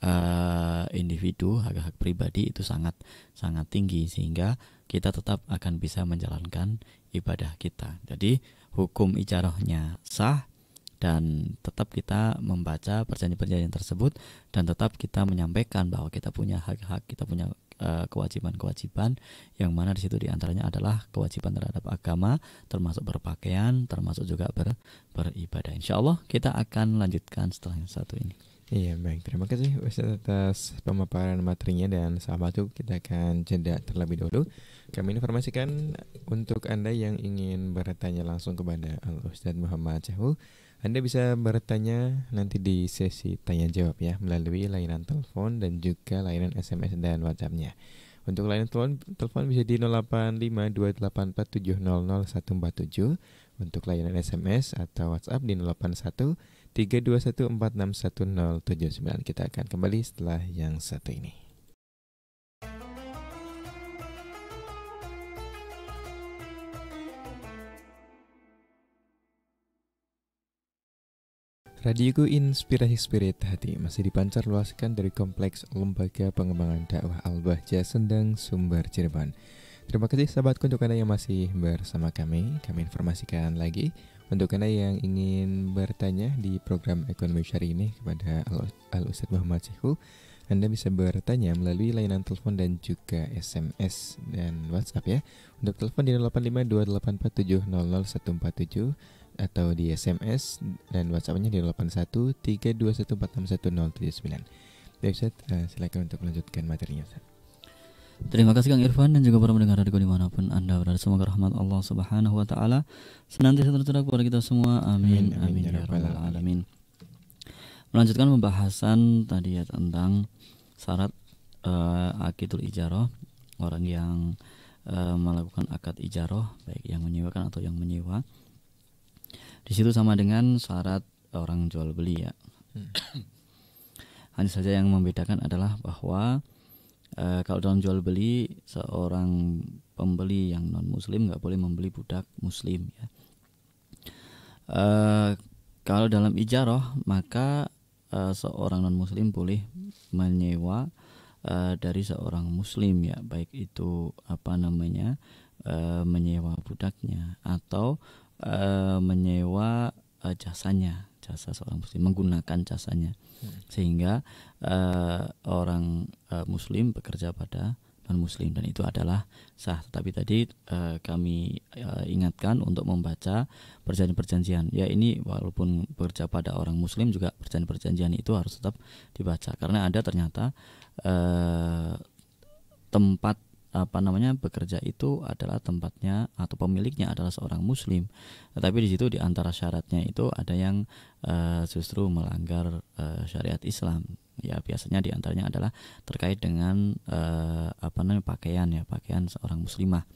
uh, individu, hak-hak pribadi itu sangat sangat tinggi sehingga kita tetap akan bisa menjalankan ibadah kita. Jadi hukum ijarahnya sah dan tetap kita membaca perjanjian-perjanjian tersebut dan tetap kita menyampaikan bahwa kita punya hak-hak, kita punya kewajiban kewajiban-kewajiban yang mana di situ di antaranya adalah kewajiban terhadap agama, termasuk berpakaian, termasuk juga ber, beribadah. Insya Allah kita akan lanjutkan setelah yang satu ini. Iya baik, terima kasih Ustaz atas pemaparan materinya dan sahabat tuh kita akan jeda terlebih dahulu. Kami informasikan untuk Anda yang ingin bertanya langsung kepada Al Ustadz Muhammad Cehu, Anda bisa bertanya nanti di sesi tanya jawab ya melalui layanan telepon dan juga layanan SMS dan WhatsAppnya. Untuk layanan telepon, telepon bisa di 085284700147 untuk layanan SMS atau WhatsApp di 081 321461079 kita akan kembali setelah yang satu ini. Radioku Inspirasi Spirit Hati masih dipancar luaskan dari Kompleks Lembaga Pengembangan Dakwah Al-Bahja Sendang Sumber Cirebon. Terima kasih sahabat untuk Anda yang masih bersama kami. Kami informasikan lagi untuk Anda yang ingin bertanya di program Ekonomi Syari ini kepada Al Ustadz Muhammad Syekhu, Anda bisa bertanya melalui layanan telepon dan juga SMS dan WhatsApp ya. Untuk telepon di 085284700147 atau di SMS dan WhatsAppnya di 81321461079. Ya Ustadz, uh, silakan untuk melanjutkan materinya. Terima kasih Kang Irfan dan juga para pendengar radio di mana pun Anda berada. Semoga rahmat Allah Subhanahu Wa Taala senantiasa tercurah kepada kita semua. Amin. Amin. amin ya, ya rabbal alamin. Melanjutkan pembahasan tadi ya tentang syarat uh, akidul ijaroh orang yang uh, melakukan akad ijaroh baik yang menyewakan atau yang menyewa. Di situ sama dengan syarat orang jual beli ya. Hmm. Hanya saja yang membedakan adalah bahwa uh, kalau dalam jual beli seorang pembeli yang non muslim nggak boleh membeli budak muslim ya uh, kalau dalam ijarah maka uh, seorang non muslim boleh menyewa uh, dari seorang muslim ya baik itu apa namanya uh, menyewa budaknya atau uh, menyewa uh, jasanya jasa seorang muslim menggunakan jasanya. Hmm. sehingga uh, orang uh, muslim bekerja pada non muslim dan itu adalah sah. Tetapi tadi uh, kami uh, ingatkan untuk membaca perjanjian-perjanjian. Ya ini walaupun bekerja pada orang muslim juga perjanjian-perjanjian itu harus tetap dibaca. Karena ada ternyata uh, tempat apa namanya bekerja itu adalah tempatnya atau pemiliknya adalah seorang muslim. Tetapi di situ di antara syaratnya itu ada yang uh, justru melanggar uh, syariat Islam. Ya biasanya di antaranya adalah terkait dengan uh, apa namanya pakaian ya pakaian seorang muslimah.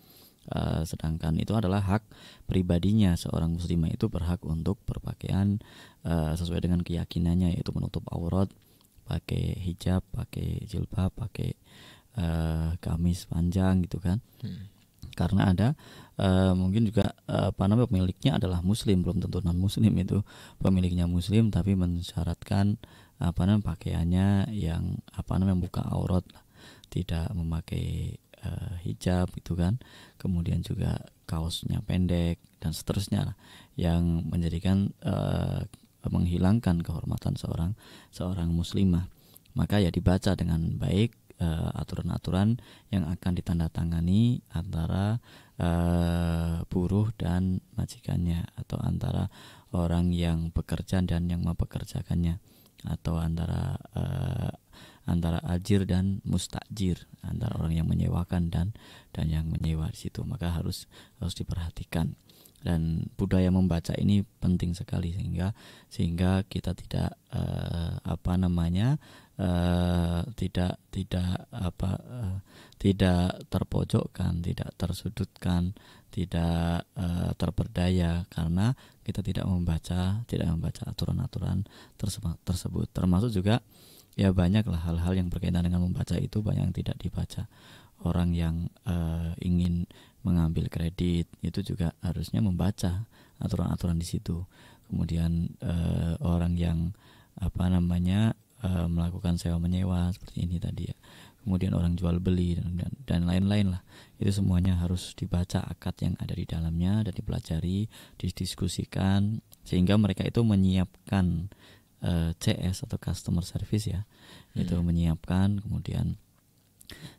Uh, sedangkan itu adalah hak pribadinya. Seorang muslimah itu berhak untuk berpakaian uh, sesuai dengan keyakinannya yaitu menutup aurat pakai hijab pakai jilbab pakai uh, gamis panjang gitu kan. Hmm. karena ada uh, mungkin juga uh, apa namanya pemiliknya adalah muslim belum tentu non muslim itu. Pemiliknya muslim tapi mensyaratkan apa namanya pakaiannya yang apa namanya membuka aurat tidak memakai uh, hijab gitu kan. Kemudian juga kaosnya pendek dan seterusnya yang menjadikan uh, menghilangkan kehormatan seorang seorang muslimah. Maka ya dibaca dengan baik aturan-aturan uh, yang akan ditandatangani antara uh, buruh dan majikannya atau antara orang yang bekerja dan yang mempekerjakannya atau antara uh, antara ajir dan mustajir antara orang yang menyewakan dan dan yang menyewa di situ. Maka harus harus diperhatikan. Dan budaya membaca ini penting sekali sehingga sehingga kita tidak uh, apa namanya uh, tidak tidak apa uh, tidak terpojokkan, tidak tersudutkan, tidak uh, terperdaya karena kita tidak membaca, tidak membaca aturan-aturan tersebut. Termasuk juga ya banyaklah hal-hal yang berkaitan dengan membaca itu banyak yang tidak dibaca. Orang yang uh, ingin mengambil kredit itu juga harusnya membaca aturan-aturan di situ. Kemudian uh, orang yang apa namanya uh, melakukan sewa menyewa seperti ini tadi ya. Kemudian orang jual beli dan dan lain-lain lah. Itu semuanya harus dibaca akad yang ada di dalamnya dan dipelajari didiskusikan sehingga mereka itu menyiapkan uh, eh, CS atau customer service ya. Hmm. itu menyiapkan kemudian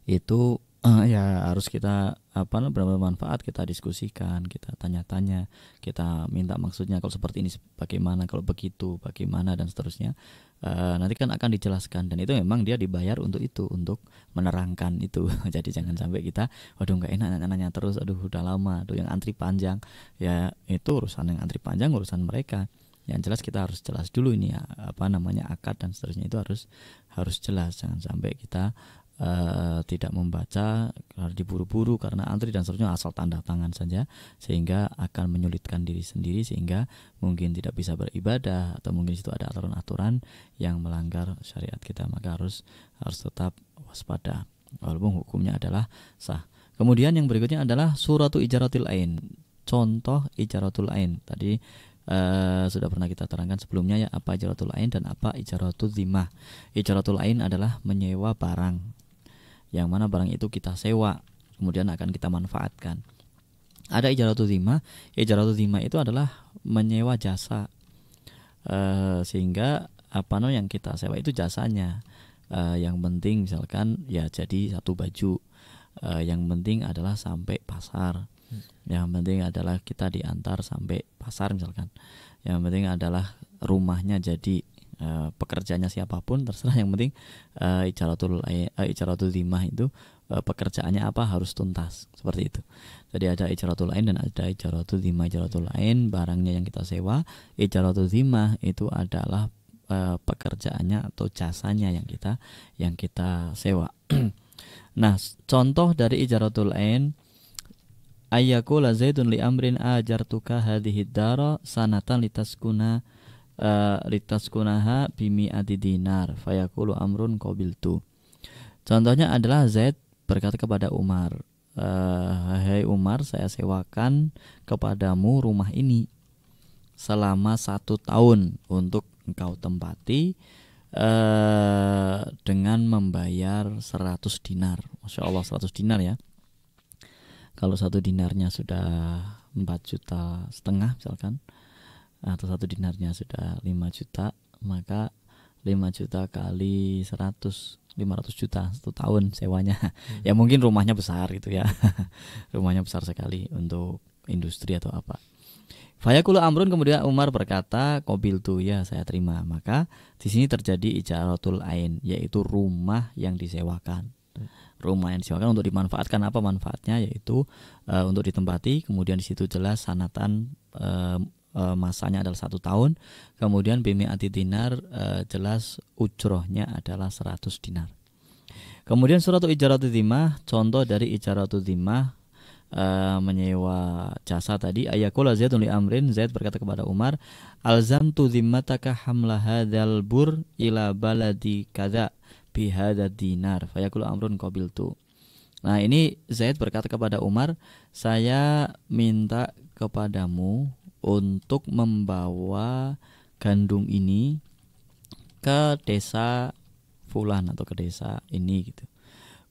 itu uh, ya harus kita apa bermanfaat kita diskusikan kita tanya-tanya kita minta maksudnya kalau seperti ini bagaimana kalau begitu bagaimana dan seterusnya uh, nanti kan akan dijelaskan. Dan itu memang dia dibayar untuk itu untuk menerangkan itu. Jadi jangan sampai kita waduh nggak enak nanya-nanya terus. Aduh udah lama aduh yang antri panjang. Ya itu urusan yang antri panjang urusan mereka. Yang jelas kita harus jelas dulu ini ya apa namanya akad dan seterusnya itu harus harus jelas. Jangan sampai kita uh, tidak membaca karena diburu-buru karena antri dan seterusnya asal tanda tangan saja sehingga akan menyulitkan diri sendiri sehingga mungkin tidak bisa beribadah atau mungkin itu ada aturan-aturan yang melanggar syariat kita maka harus harus tetap waspada walaupun hukumnya adalah sah. Kemudian yang berikutnya adalah suratu ijaratul ain. Contoh ijaratul ain. Tadi uh, sudah pernah kita terangkan sebelumnya ya apa ijaratul ain dan apa ijaratul zimah. Ijaratul ain adalah menyewa barang yang mana barang itu kita sewa kemudian akan kita manfaatkan. Ada ijaratul zima ijaratul zima itu adalah menyewa jasa e, sehingga apa no yang kita sewa itu jasanya. E, yang penting misalkan ya jadi satu baju. E, yang penting adalah sampai pasar. Hmm. yang penting adalah kita diantar sampai pasar misalkan. Yang penting adalah rumahnya jadi uh, pekerjaannya siapa pun terserah. Yang penting uh, ijaratul uh, ijaratul dimah itu uh, pekerjaannya apa harus tuntas. Seperti itu. Jadi ada ijaratul lain dan ada ijaratul dimah. Ijaratul lain barangnya yang kita sewa ijaratul dimah itu adalah uh, pekerjaannya atau jasanya yang kita yang kita sewa. Nah contoh dari ijaratul lain ayyakula zaidun li amrin ajartuka hadhihi dara sanatan litaskuna uh, litaskunaha bimi adi dinar fayakulu amrun tu. Contohnya adalah Zaid berkata kepada Umar, uh, Hai Umar, saya sewakan kepadamu rumah ini selama satu tahun untuk engkau tempati uh, dengan membayar 100 dinar. Masya Allah 100 dinar ya. Kalau satu dinarnya sudah 4 juta setengah misalkan, atau satu dinarnya sudah 5 juta maka 5 juta kali 100 500 juta satu tahun sewanya. Hmm. ya mungkin rumahnya besar gitu ya. Rumahnya besar sekali untuk industri atau apa. Fayakulu Amrun kemudian Umar berkata kobil tu ya saya terima. Maka di sini terjadi ijaratul ain yaitu rumah yang disewakan. Rumah yang disewakan untuk dimanfaatkan. Apa manfaatnya? Yaitu uh, untuk ditempati kemudian di situ jelas sanatan uh, e, masanya adalah satu tahun. Kemudian bimi anti dinar e, jelas ujrohnya adalah 100 dinar. Kemudian surat ijaratul dimah contoh dari ijaratul dimah e, menyewa jasa tadi ayakula zaidun amrin zaid berkata kepada Umar alzam tu zimmataka hamla hadzal bur ila baladi kada bihada dinar fayakul amrun qabil tu Nah ini Zaid berkata kepada Umar, saya minta kepadamu untuk membawa gandum ini ke desa fulan atau ke desa ini gitu.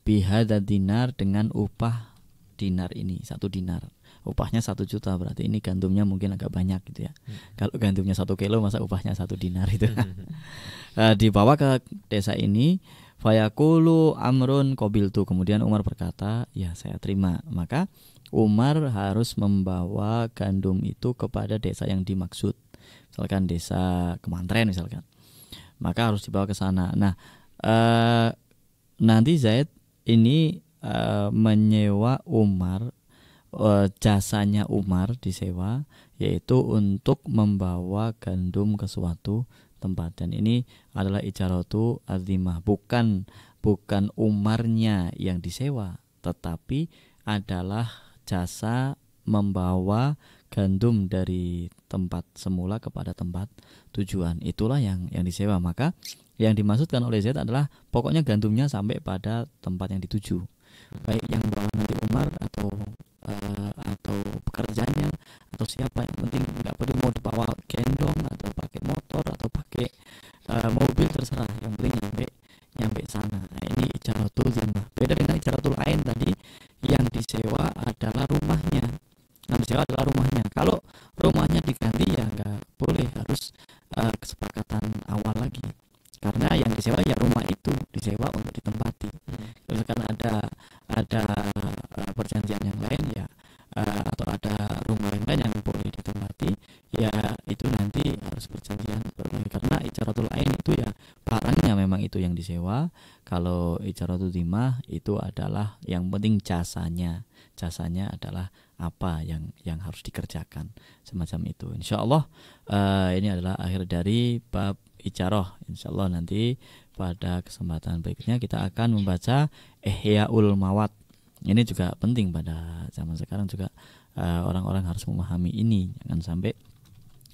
Bihada dinar dengan upah dinar ini satu dinar. Upahnya satu juta berarti ini gandumnya mungkin agak banyak gitu ya. Hmm. kalau gandumnya satu kilo masa upahnya satu dinar itu? Uh, dibawa ke desa ini fayakulu amrun kobil tu kemudian Umar berkata ya saya terima. Maka Umar harus membawa gandum itu kepada desa yang dimaksud. Misalkan desa Kemantren misalkan. Maka harus dibawa ke sana. Nah, eh, nanti Zaid ini eh, menyewa Umar eh, jasanya Umar disewa yaitu untuk membawa gandum ke suatu tempat dan ini adalah ijaratu azimah bukan bukan Umarnya yang disewa tetapi adalah jasa membawa gandum dari tempat semula kepada tempat tujuan. Itulah yang yang disewa. Maka yang dimaksudkan oleh Zaid adalah pokoknya gandumnya sampai pada tempat yang dituju. Baik yang bawa nanti Umar atau uh, atau pekerjanya atau siapa yang penting nggak perlu mau dibawa gendong atau pakai motor atau pakai uh, mobil terserah yang penting nyampe nyampe sana. Nah, ini ijaratul zimmah. Beda dengan ijaratul lain tadi yang disewa adalah rumahnya. Yang disewa adalah rumahnya. Kalau rumahnya diganti ya nggak boleh. Harus uh, kesepakatan awal lagi. Karena yang disewa ya rumah itu disewa untuk ditempati. Terus kan ada ada eh, perjanjian yang lain ya uh, atau ada rumah yang lain yang boleh ditempati ya itu nanti harus perjanjian. Karena icaratul lain itu ya barangnya memang itu yang disewa. Kalau icaratul timah itu adalah yang penting jasanya. Jasanya adalah apa yang yang harus dikerjakan. Semacam itu. Insya Allah uh, ini adalah akhir dari bab icaroh insya Allah nanti pada kesempatan berikutnya kita akan membaca ihyaul mawat. Ini juga penting pada zaman sekarang juga eh, orang-orang uh, harus memahami ini. Jangan sampai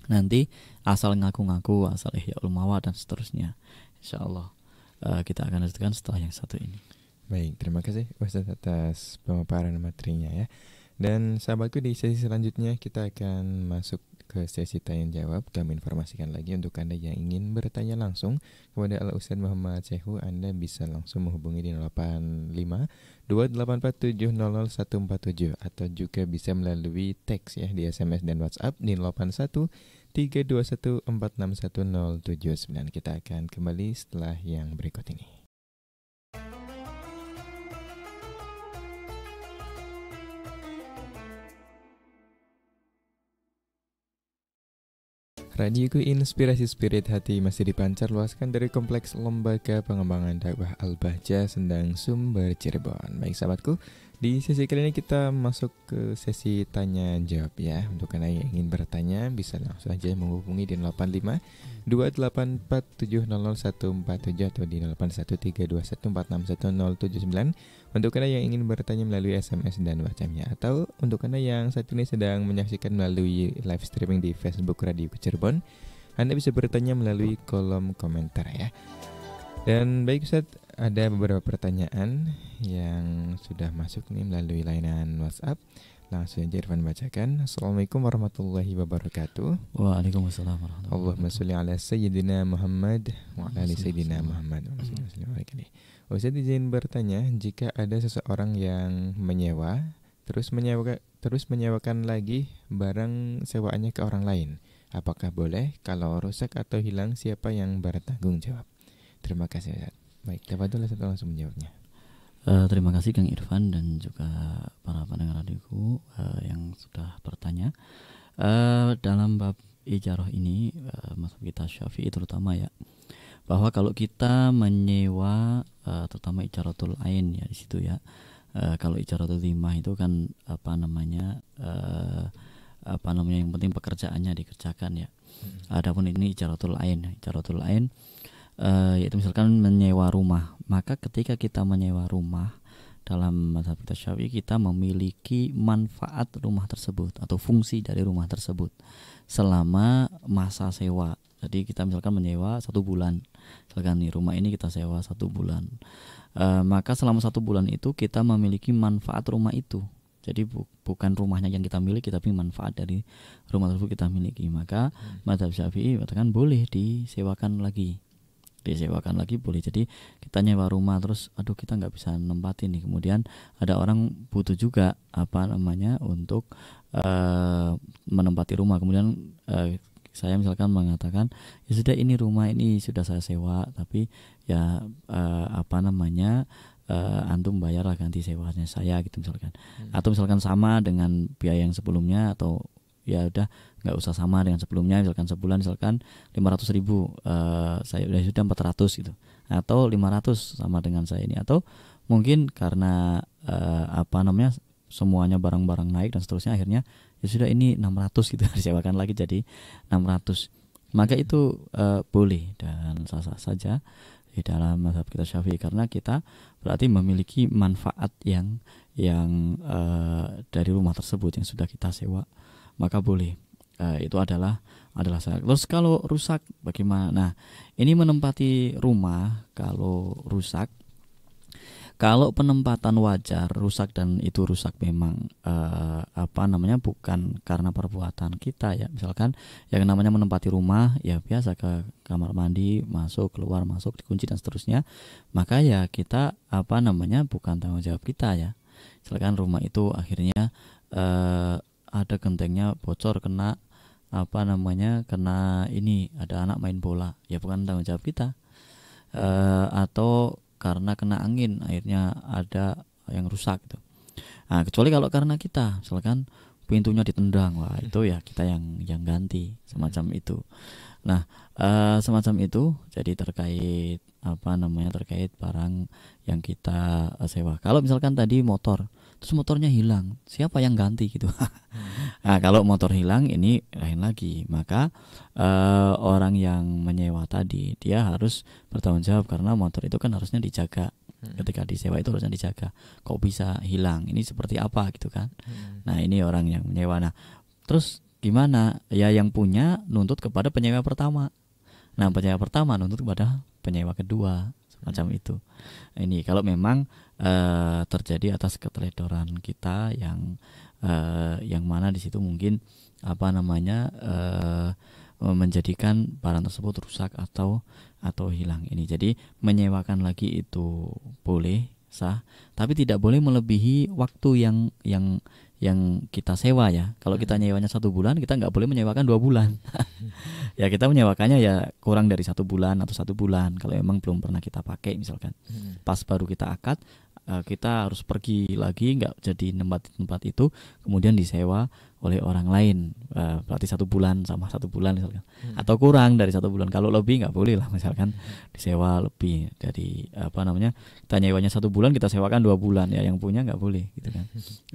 nanti asal ngaku-ngaku asal ihya ulmawa dan seterusnya insya Allah uh, kita akan lanjutkan setelah yang satu ini. Baik terima kasih Ustaz atas pemaparan materinya ya. Dan sahabatku di sesi selanjutnya kita akan masuk ke sesi tanya jawab. Kami informasikan lagi untuk Anda yang ingin bertanya langsung kepada Al Ustaz Muhammad Cehu, Anda bisa langsung menghubungi di 85 284700147 atau juga bisa melalui teks ya di SMS dan WhatsApp di 81 321461079. Kita akan kembali setelah yang berikut ini. Radioku Inspirasi Spirit Hati masih dipancar luaskan dari Kompleks Lembaga Pengembangan Dakwah Al-Bahja Sendang Sumber Cirebon. Baik sahabatku, di sesi kali ini kita masuk ke sesi tanya jawab ya. Untuk Anda yang ingin bertanya bisa langsung aja menghubungi di 85 284700147 atau di 813214611079 untuk Anda yang ingin bertanya melalui SMS dan WhatsApp-nya atau untuk Anda yang saat ini sedang menyaksikan melalui live streaming di Facebook Radio Cirebon, Anda bisa bertanya melalui kolom komentar ya. Dan baik Ustaz, ada beberapa pertanyaan yang sudah masuk nih melalui layanan WhatsApp. Langsung aja Irfan bacakan. Assalamualaikum warahmatullahi wabarakatuh. Waalaikumsalam warahmatullahi wabarakatuh. Allahumma sholli ala sayyidina Muhammad wa ala sayyidina Muhammad. Ustaz izin bertanya, jika ada seseorang yang menyewa, terus menyewa terus menyewakan lagi barang sewaannya ke orang lain, apakah boleh? Kalau rusak atau hilang, siapa yang bertanggung jawab? Terima kasih Ustaz. Baik, dapat dulu satu langsung menjawabnya. Uh, terima kasih Kang Irfan dan juga para pendengar radioku uh, yang sudah bertanya. Uh, dalam bab ijarah ini, uh, masuk kita Syafi'i terutama ya, bahwa kalau kita menyewa uh, terutama icaratul ain ya di situ ya uh, kalau icaratul lima itu kan apa namanya uh, apa namanya yang penting pekerjaannya dikerjakan ya hmm. adapun ini icaratul ain icaratul ain uh, yaitu misalkan menyewa rumah. Maka ketika kita menyewa rumah dalam mazhab kita syafi'i kita memiliki manfaat rumah tersebut atau fungsi dari rumah tersebut selama masa sewa. Jadi kita misalkan menyewa satu bulan. Misalkan nih rumah ini kita sewa satu bulan. E, maka selama satu bulan itu kita memiliki manfaat rumah itu. Jadi bu bukan rumahnya yang kita miliki tapi manfaat dari rumah tersebut kita miliki. Maka hmm. madhab syafi'i katakan boleh disewakan lagi disewakan lagi boleh. Jadi kita nyewa rumah terus aduh kita nggak bisa nempatin nih. Kemudian ada orang butuh juga apa namanya untuk uh, menempati rumah. Kemudian uh, saya misalkan mengatakan ya sudah ini rumah ini sudah saya sewa tapi ya uh, apa namanya uh, antum bayarlah ganti sewanya saya gitu misalkan. Hmm. atau misalkan sama dengan biaya yang sebelumnya atau ya udah nggak usah sama dengan sebelumnya misalkan sebulan misalkan 500 ribu uh, saya udah sudah 400 gitu. Atau 500 sama dengan saya ini. Atau mungkin karena uh, apa namanya semuanya barang-barang naik dan seterusnya akhirnya ya sudah ini 600 gitu disewakan lagi jadi 600 maka itu uh, boleh dan sah-sah saja di dalam mazhab kita syafi'i. Karena kita berarti memiliki manfaat yang yang uh, dari rumah tersebut yang sudah kita sewa. Maka boleh uh, itu adalah adalah sah. Terus kalau rusak bagaimana? Nah, ini menempati rumah kalau rusak kalau penempatan wajar rusak dan itu rusak memang uh, apa namanya bukan karena perbuatan kita ya. Misalkan yang namanya menempati rumah ya biasa ke kamar mandi, masuk, keluar, masuk, dikunci dan seterusnya. Maka ya kita apa namanya bukan tanggung jawab kita ya. Misalkan rumah itu akhirnya uh, ada gentengnya bocor kena apa namanya kena ini ada anak main bola. Ya bukan tanggung jawab kita. Uh, atau karena kena angin akhirnya ada yang rusak gitu. Nah, kecuali kalau karena kita misalkan pintunya ditendang wah itu ya kita yang yang ganti semacam itu. Nah uh, semacam itu jadi terkait apa namanya terkait barang yang kita sewa. Kalau misalkan tadi motor terus motornya hilang. Siapa yang ganti gitu? Hmm. nah kalau motor hilang ini lain lagi. Maka uh, orang yang menyewa tadi dia harus bertanggung jawab karena motor itu kan harusnya dijaga. Hmm. ketika disewa itu harusnya dijaga. Kok bisa hilang? Ini seperti apa gitu kan? Hmm. nah ini orang yang menyewa. Nah terus gimana? Ya yang punya nuntut kepada penyewa pertama. Nah penyewa pertama nuntut kepada penyewa kedua semacam hmm. itu ini kalau memang uh, terjadi atas keteledoran kita yang uh, yang mana di situ mungkin apa namanya uh, menjadikan barang tersebut rusak atau atau hilang ini. Jadi menyewakan lagi itu boleh sah, tapi tidak boleh melebihi waktu yang yang yang kita sewa ya. Kalau kita hmm. nyewanya satu bulan, kita nggak boleh menyewakan dua bulan. ya kita menyewakannya ya kurang dari satu bulan atau satu bulan. Kalau memang belum pernah kita pakai misalkan, hmm. pas baru kita akad, eh, kita harus pergi lagi nggak jadi tempat tempat itu, kemudian disewa oleh orang lain. Uh, berarti satu bulan sama satu bulan misalkan. Hmm. atau kurang dari satu bulan. Kalau lebih nggak boleh lah misalkan disewa lebih. Dari apa namanya kita nyewanya satu bulan kita sewakan dua bulan. Ya yang punya nggak boleh gitu kan.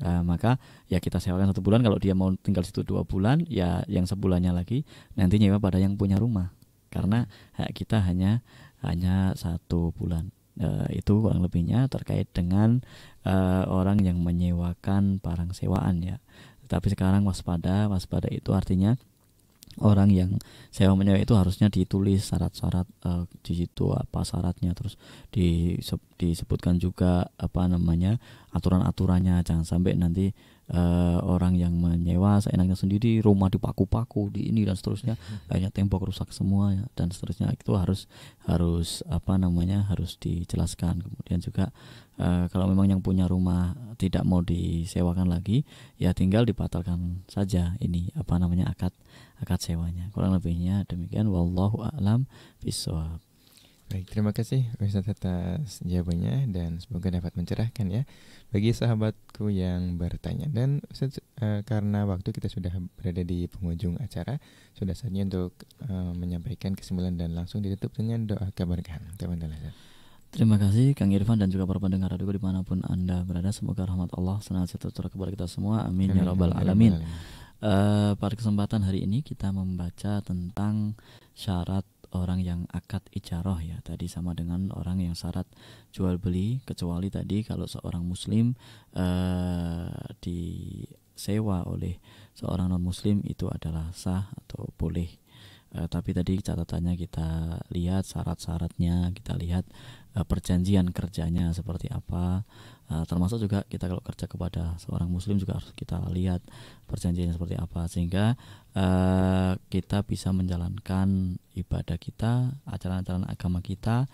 Uh, maka ya kita sewakan satu bulan. Kalau dia mau tinggal situ dua bulan ya yang sebulannya lagi nanti nyewa pada yang punya rumah. Karena hak kita hanya hanya satu bulan. Uh, itu kurang lebihnya terkait dengan uh, orang yang menyewakan barang sewaan ya tapi sekarang waspada waspada itu artinya orang yang sewa menyewa itu harusnya ditulis syarat-syarat uh, di situ apa syaratnya. Terus disebutkan juga apa namanya aturan-aturannya. Jangan sampai nanti uh, orang yang menyewa seenaknya sendiri rumah dipaku-paku di ini dan seterusnya banyak tembok rusak semua ya, dan seterusnya. Itu harus harus apa namanya harus dijelaskan. Kemudian juga uh, kalau memang yang punya rumah tidak mau disewakan lagi ya tinggal dibatalkan saja ini apa namanya akad akad sewanya. Kurang lebihnya demikian wallahu a'lam bishawab Baik, terima kasih Ustaz atas jawabannya dan semoga dapat mencerahkan ya bagi sahabatku yang bertanya. Dan Ustaz, uh, karena waktu kita sudah berada di penghujung acara sudah saatnya untuk uh, menyampaikan kesimpulan dan langsung ditutup dengan doa keberkahan. Terima kasih Kang Irfan dan juga para pendengar radio di mana pun anda berada. Semoga rahmat Allah senantiasa tercurah kepada kita semua. Amin, ya amin ya rabbal alamin. Uh, pada kesempatan hari ini kita membaca tentang syarat orang yang akad ijaroh ya. Tadi sama dengan orang yang syarat jual beli kecuali tadi kalau seorang muslim uh, disewa oleh seorang non muslim itu adalah sah atau boleh. Uh, tapi tadi catatannya kita lihat syarat-syaratnya kita lihat uh, perjanjian kerjanya seperti apa. Uh, termasuk juga kita kalau kerja kepada seorang muslim juga harus kita lihat perjanjiannya seperti apa sehingga uh, kita bisa menjalankan ibadah kita ajaran-ajaran agama kita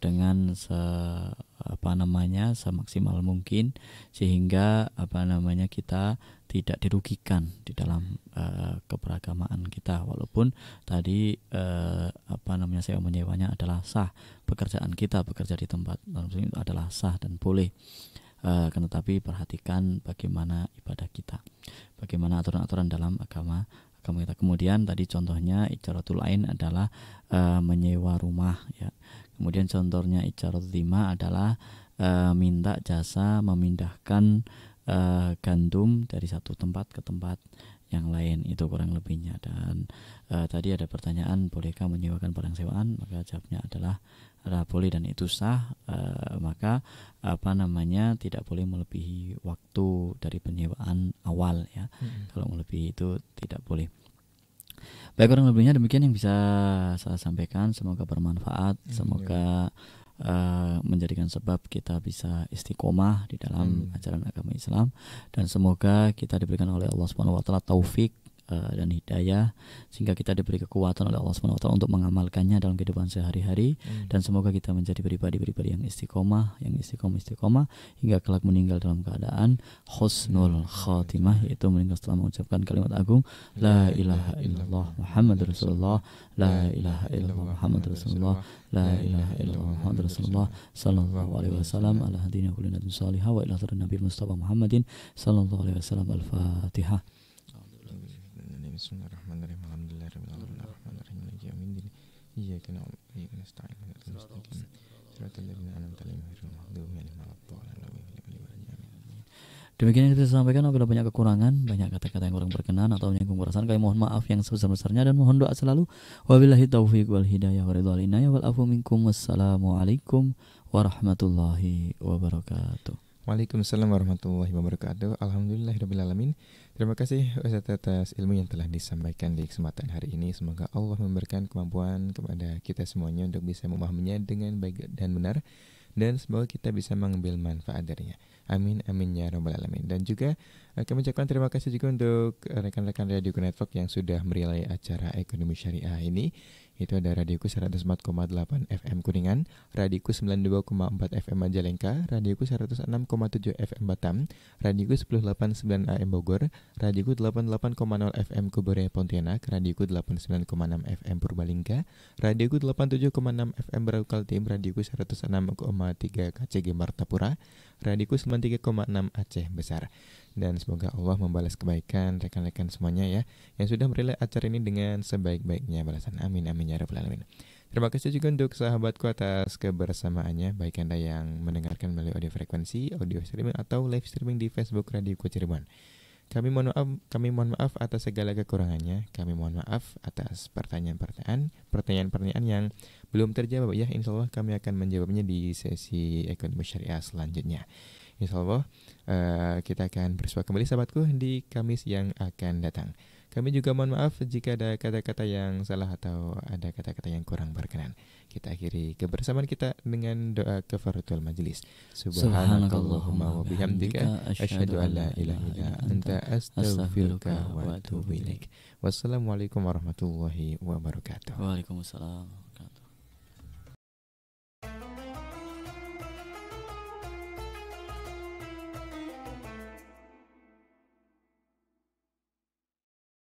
dengan se apa namanya semaksimal mungkin sehingga apa namanya kita tidak dirugikan di dalam uh, keberagamaan kita. Walaupun tadi uh, apa namanya saya menyewanya adalah sah pekerjaan kita bekerja di tempat itu adalah sah dan boleh. Uh, kan tetapi perhatikan bagaimana ibadah kita bagaimana aturan-aturan dalam agama agama kita. Kemudian tadi contohnya ijaratul lain adalah uh, menyewa rumah ya. Kemudian contohnya ijaratul lima adalah uh, minta jasa memindahkan uh, gandum dari satu tempat ke tempat yang lain itu kurang lebihnya. Dan uh, tadi ada pertanyaan bolehkah menyewakan barang sewaan? Maka jawabnya adalah adalah boleh dan itu sah. Uh, maka apa namanya tidak boleh melebihi waktu dari penyewaan awal ya. Hmm. kalau melebihi itu tidak boleh. Baik kurang lebihnya demikian yang bisa saya sampaikan. Semoga bermanfaat. Semoga uh, menjadikan sebab kita bisa istiqomah di dalam hmm. ajaran agama Islam dan semoga kita diberikan oleh Allah Subhanahu wa taala taufik uh, dan hidayah sehingga kita diberi kekuatan oleh Allah SWT untuk mengamalkannya dalam kehidupan sehari-hari. Hmm. dan semoga kita menjadi pribadi-pribadi yang istiqomah, yang istiqomah istiqomah hingga kelak meninggal dalam keadaan husnul khatimah yaitu meninggal setelah mengucapkan kalimat agung la ilaha illallah Muhammad Rasulullah la ilaha illallah Muhammad Rasulullah la ilaha illallah Muhammad Rasulullah sallallahu alaihi wasallam ala hadina kulli salihah wa ila nabi Mustafa Muhammadin sallallahu alaihi wasallam al-Fatihah Bismillahirrahmanirrahim. Alhamdulillahirabbil alamin maliki yaumiddin. Iyyaka na'budu wa iyyaka nasta'in. Ihdinas siratal ladzina an'amta alaihim ghairil maghdubi alaihim waladdallin. Demikian yang kita sampaikan apabila banyak kekurangan, banyak kata-kata yang kurang berkenan atau menyinggung perasaan, kami mohon maaf yang sebesar-besarnya dan mohon doa selalu. Wabillahi taufiq wal hidayah wa ridwal inayah wal afu minkum. Wassalamualaikum warahmatullahi wabarakatuh. Waalaikumsalam warahmatullahi wabarakatuh. Alhamdulillahirrahmanirrahim. Terima kasih Ustaz atas ilmu yang telah disampaikan di kesempatan hari ini. Semoga Allah memberikan kemampuan kepada kita semuanya untuk bisa memahaminya dengan baik dan benar dan semoga kita bisa mengambil manfaat darinya. Amin amin ya rabbal alamin. Dan juga eh, kami ucapkan terima kasih juga untuk rekan-rekan Radio Network yang sudah merilai acara ekonomi syariah ini itu ada Radioku 104,8 FM Kuningan, Radioku 92,4 FM Majalengka, Radioku 106,7 FM Batam, Radioku 108,9 AM Bogor, Radioku 88,0 FM Kubure Pontianak, Radioku 89,6 FM Purbalingga, Radioku 87,6 FM Tim, Radioku 106,3 KCG Martapura, Radioku 93,6 Aceh Besar dan semoga Allah membalas kebaikan rekan-rekan semuanya ya yang sudah merelai acara ini dengan sebaik-baiknya balasan. Amin amin ya rabbal alamin. Terima kasih juga untuk sahabatku atas kebersamaannya baik Anda yang mendengarkan melalui audio frekuensi, audio streaming atau live streaming di Facebook Radio Cirebon. Kami mohon maaf, kami mohon maaf atas segala kekurangannya. Kami mohon maaf atas pertanyaan-pertanyaan, pertanyaan-pertanyaan yang belum terjawab ya. Insya Allah kami akan menjawabnya di sesi ekonomi syariah selanjutnya. Insya Allah uh, kita akan bersua kembali sahabatku di Kamis yang akan datang. Kami juga mohon maaf jika ada kata-kata yang salah atau ada kata-kata yang kurang berkenan. Kita akhiri kebersamaan kita dengan doa kafaratul majlis. Subhanakallahumma wa bihamdika asyhadu an la ilaha illa anta astaghfiruka wa atubu ilaik. Wassalamualaikum warahmatullahi wabarakatuh. Waalaikumsalam.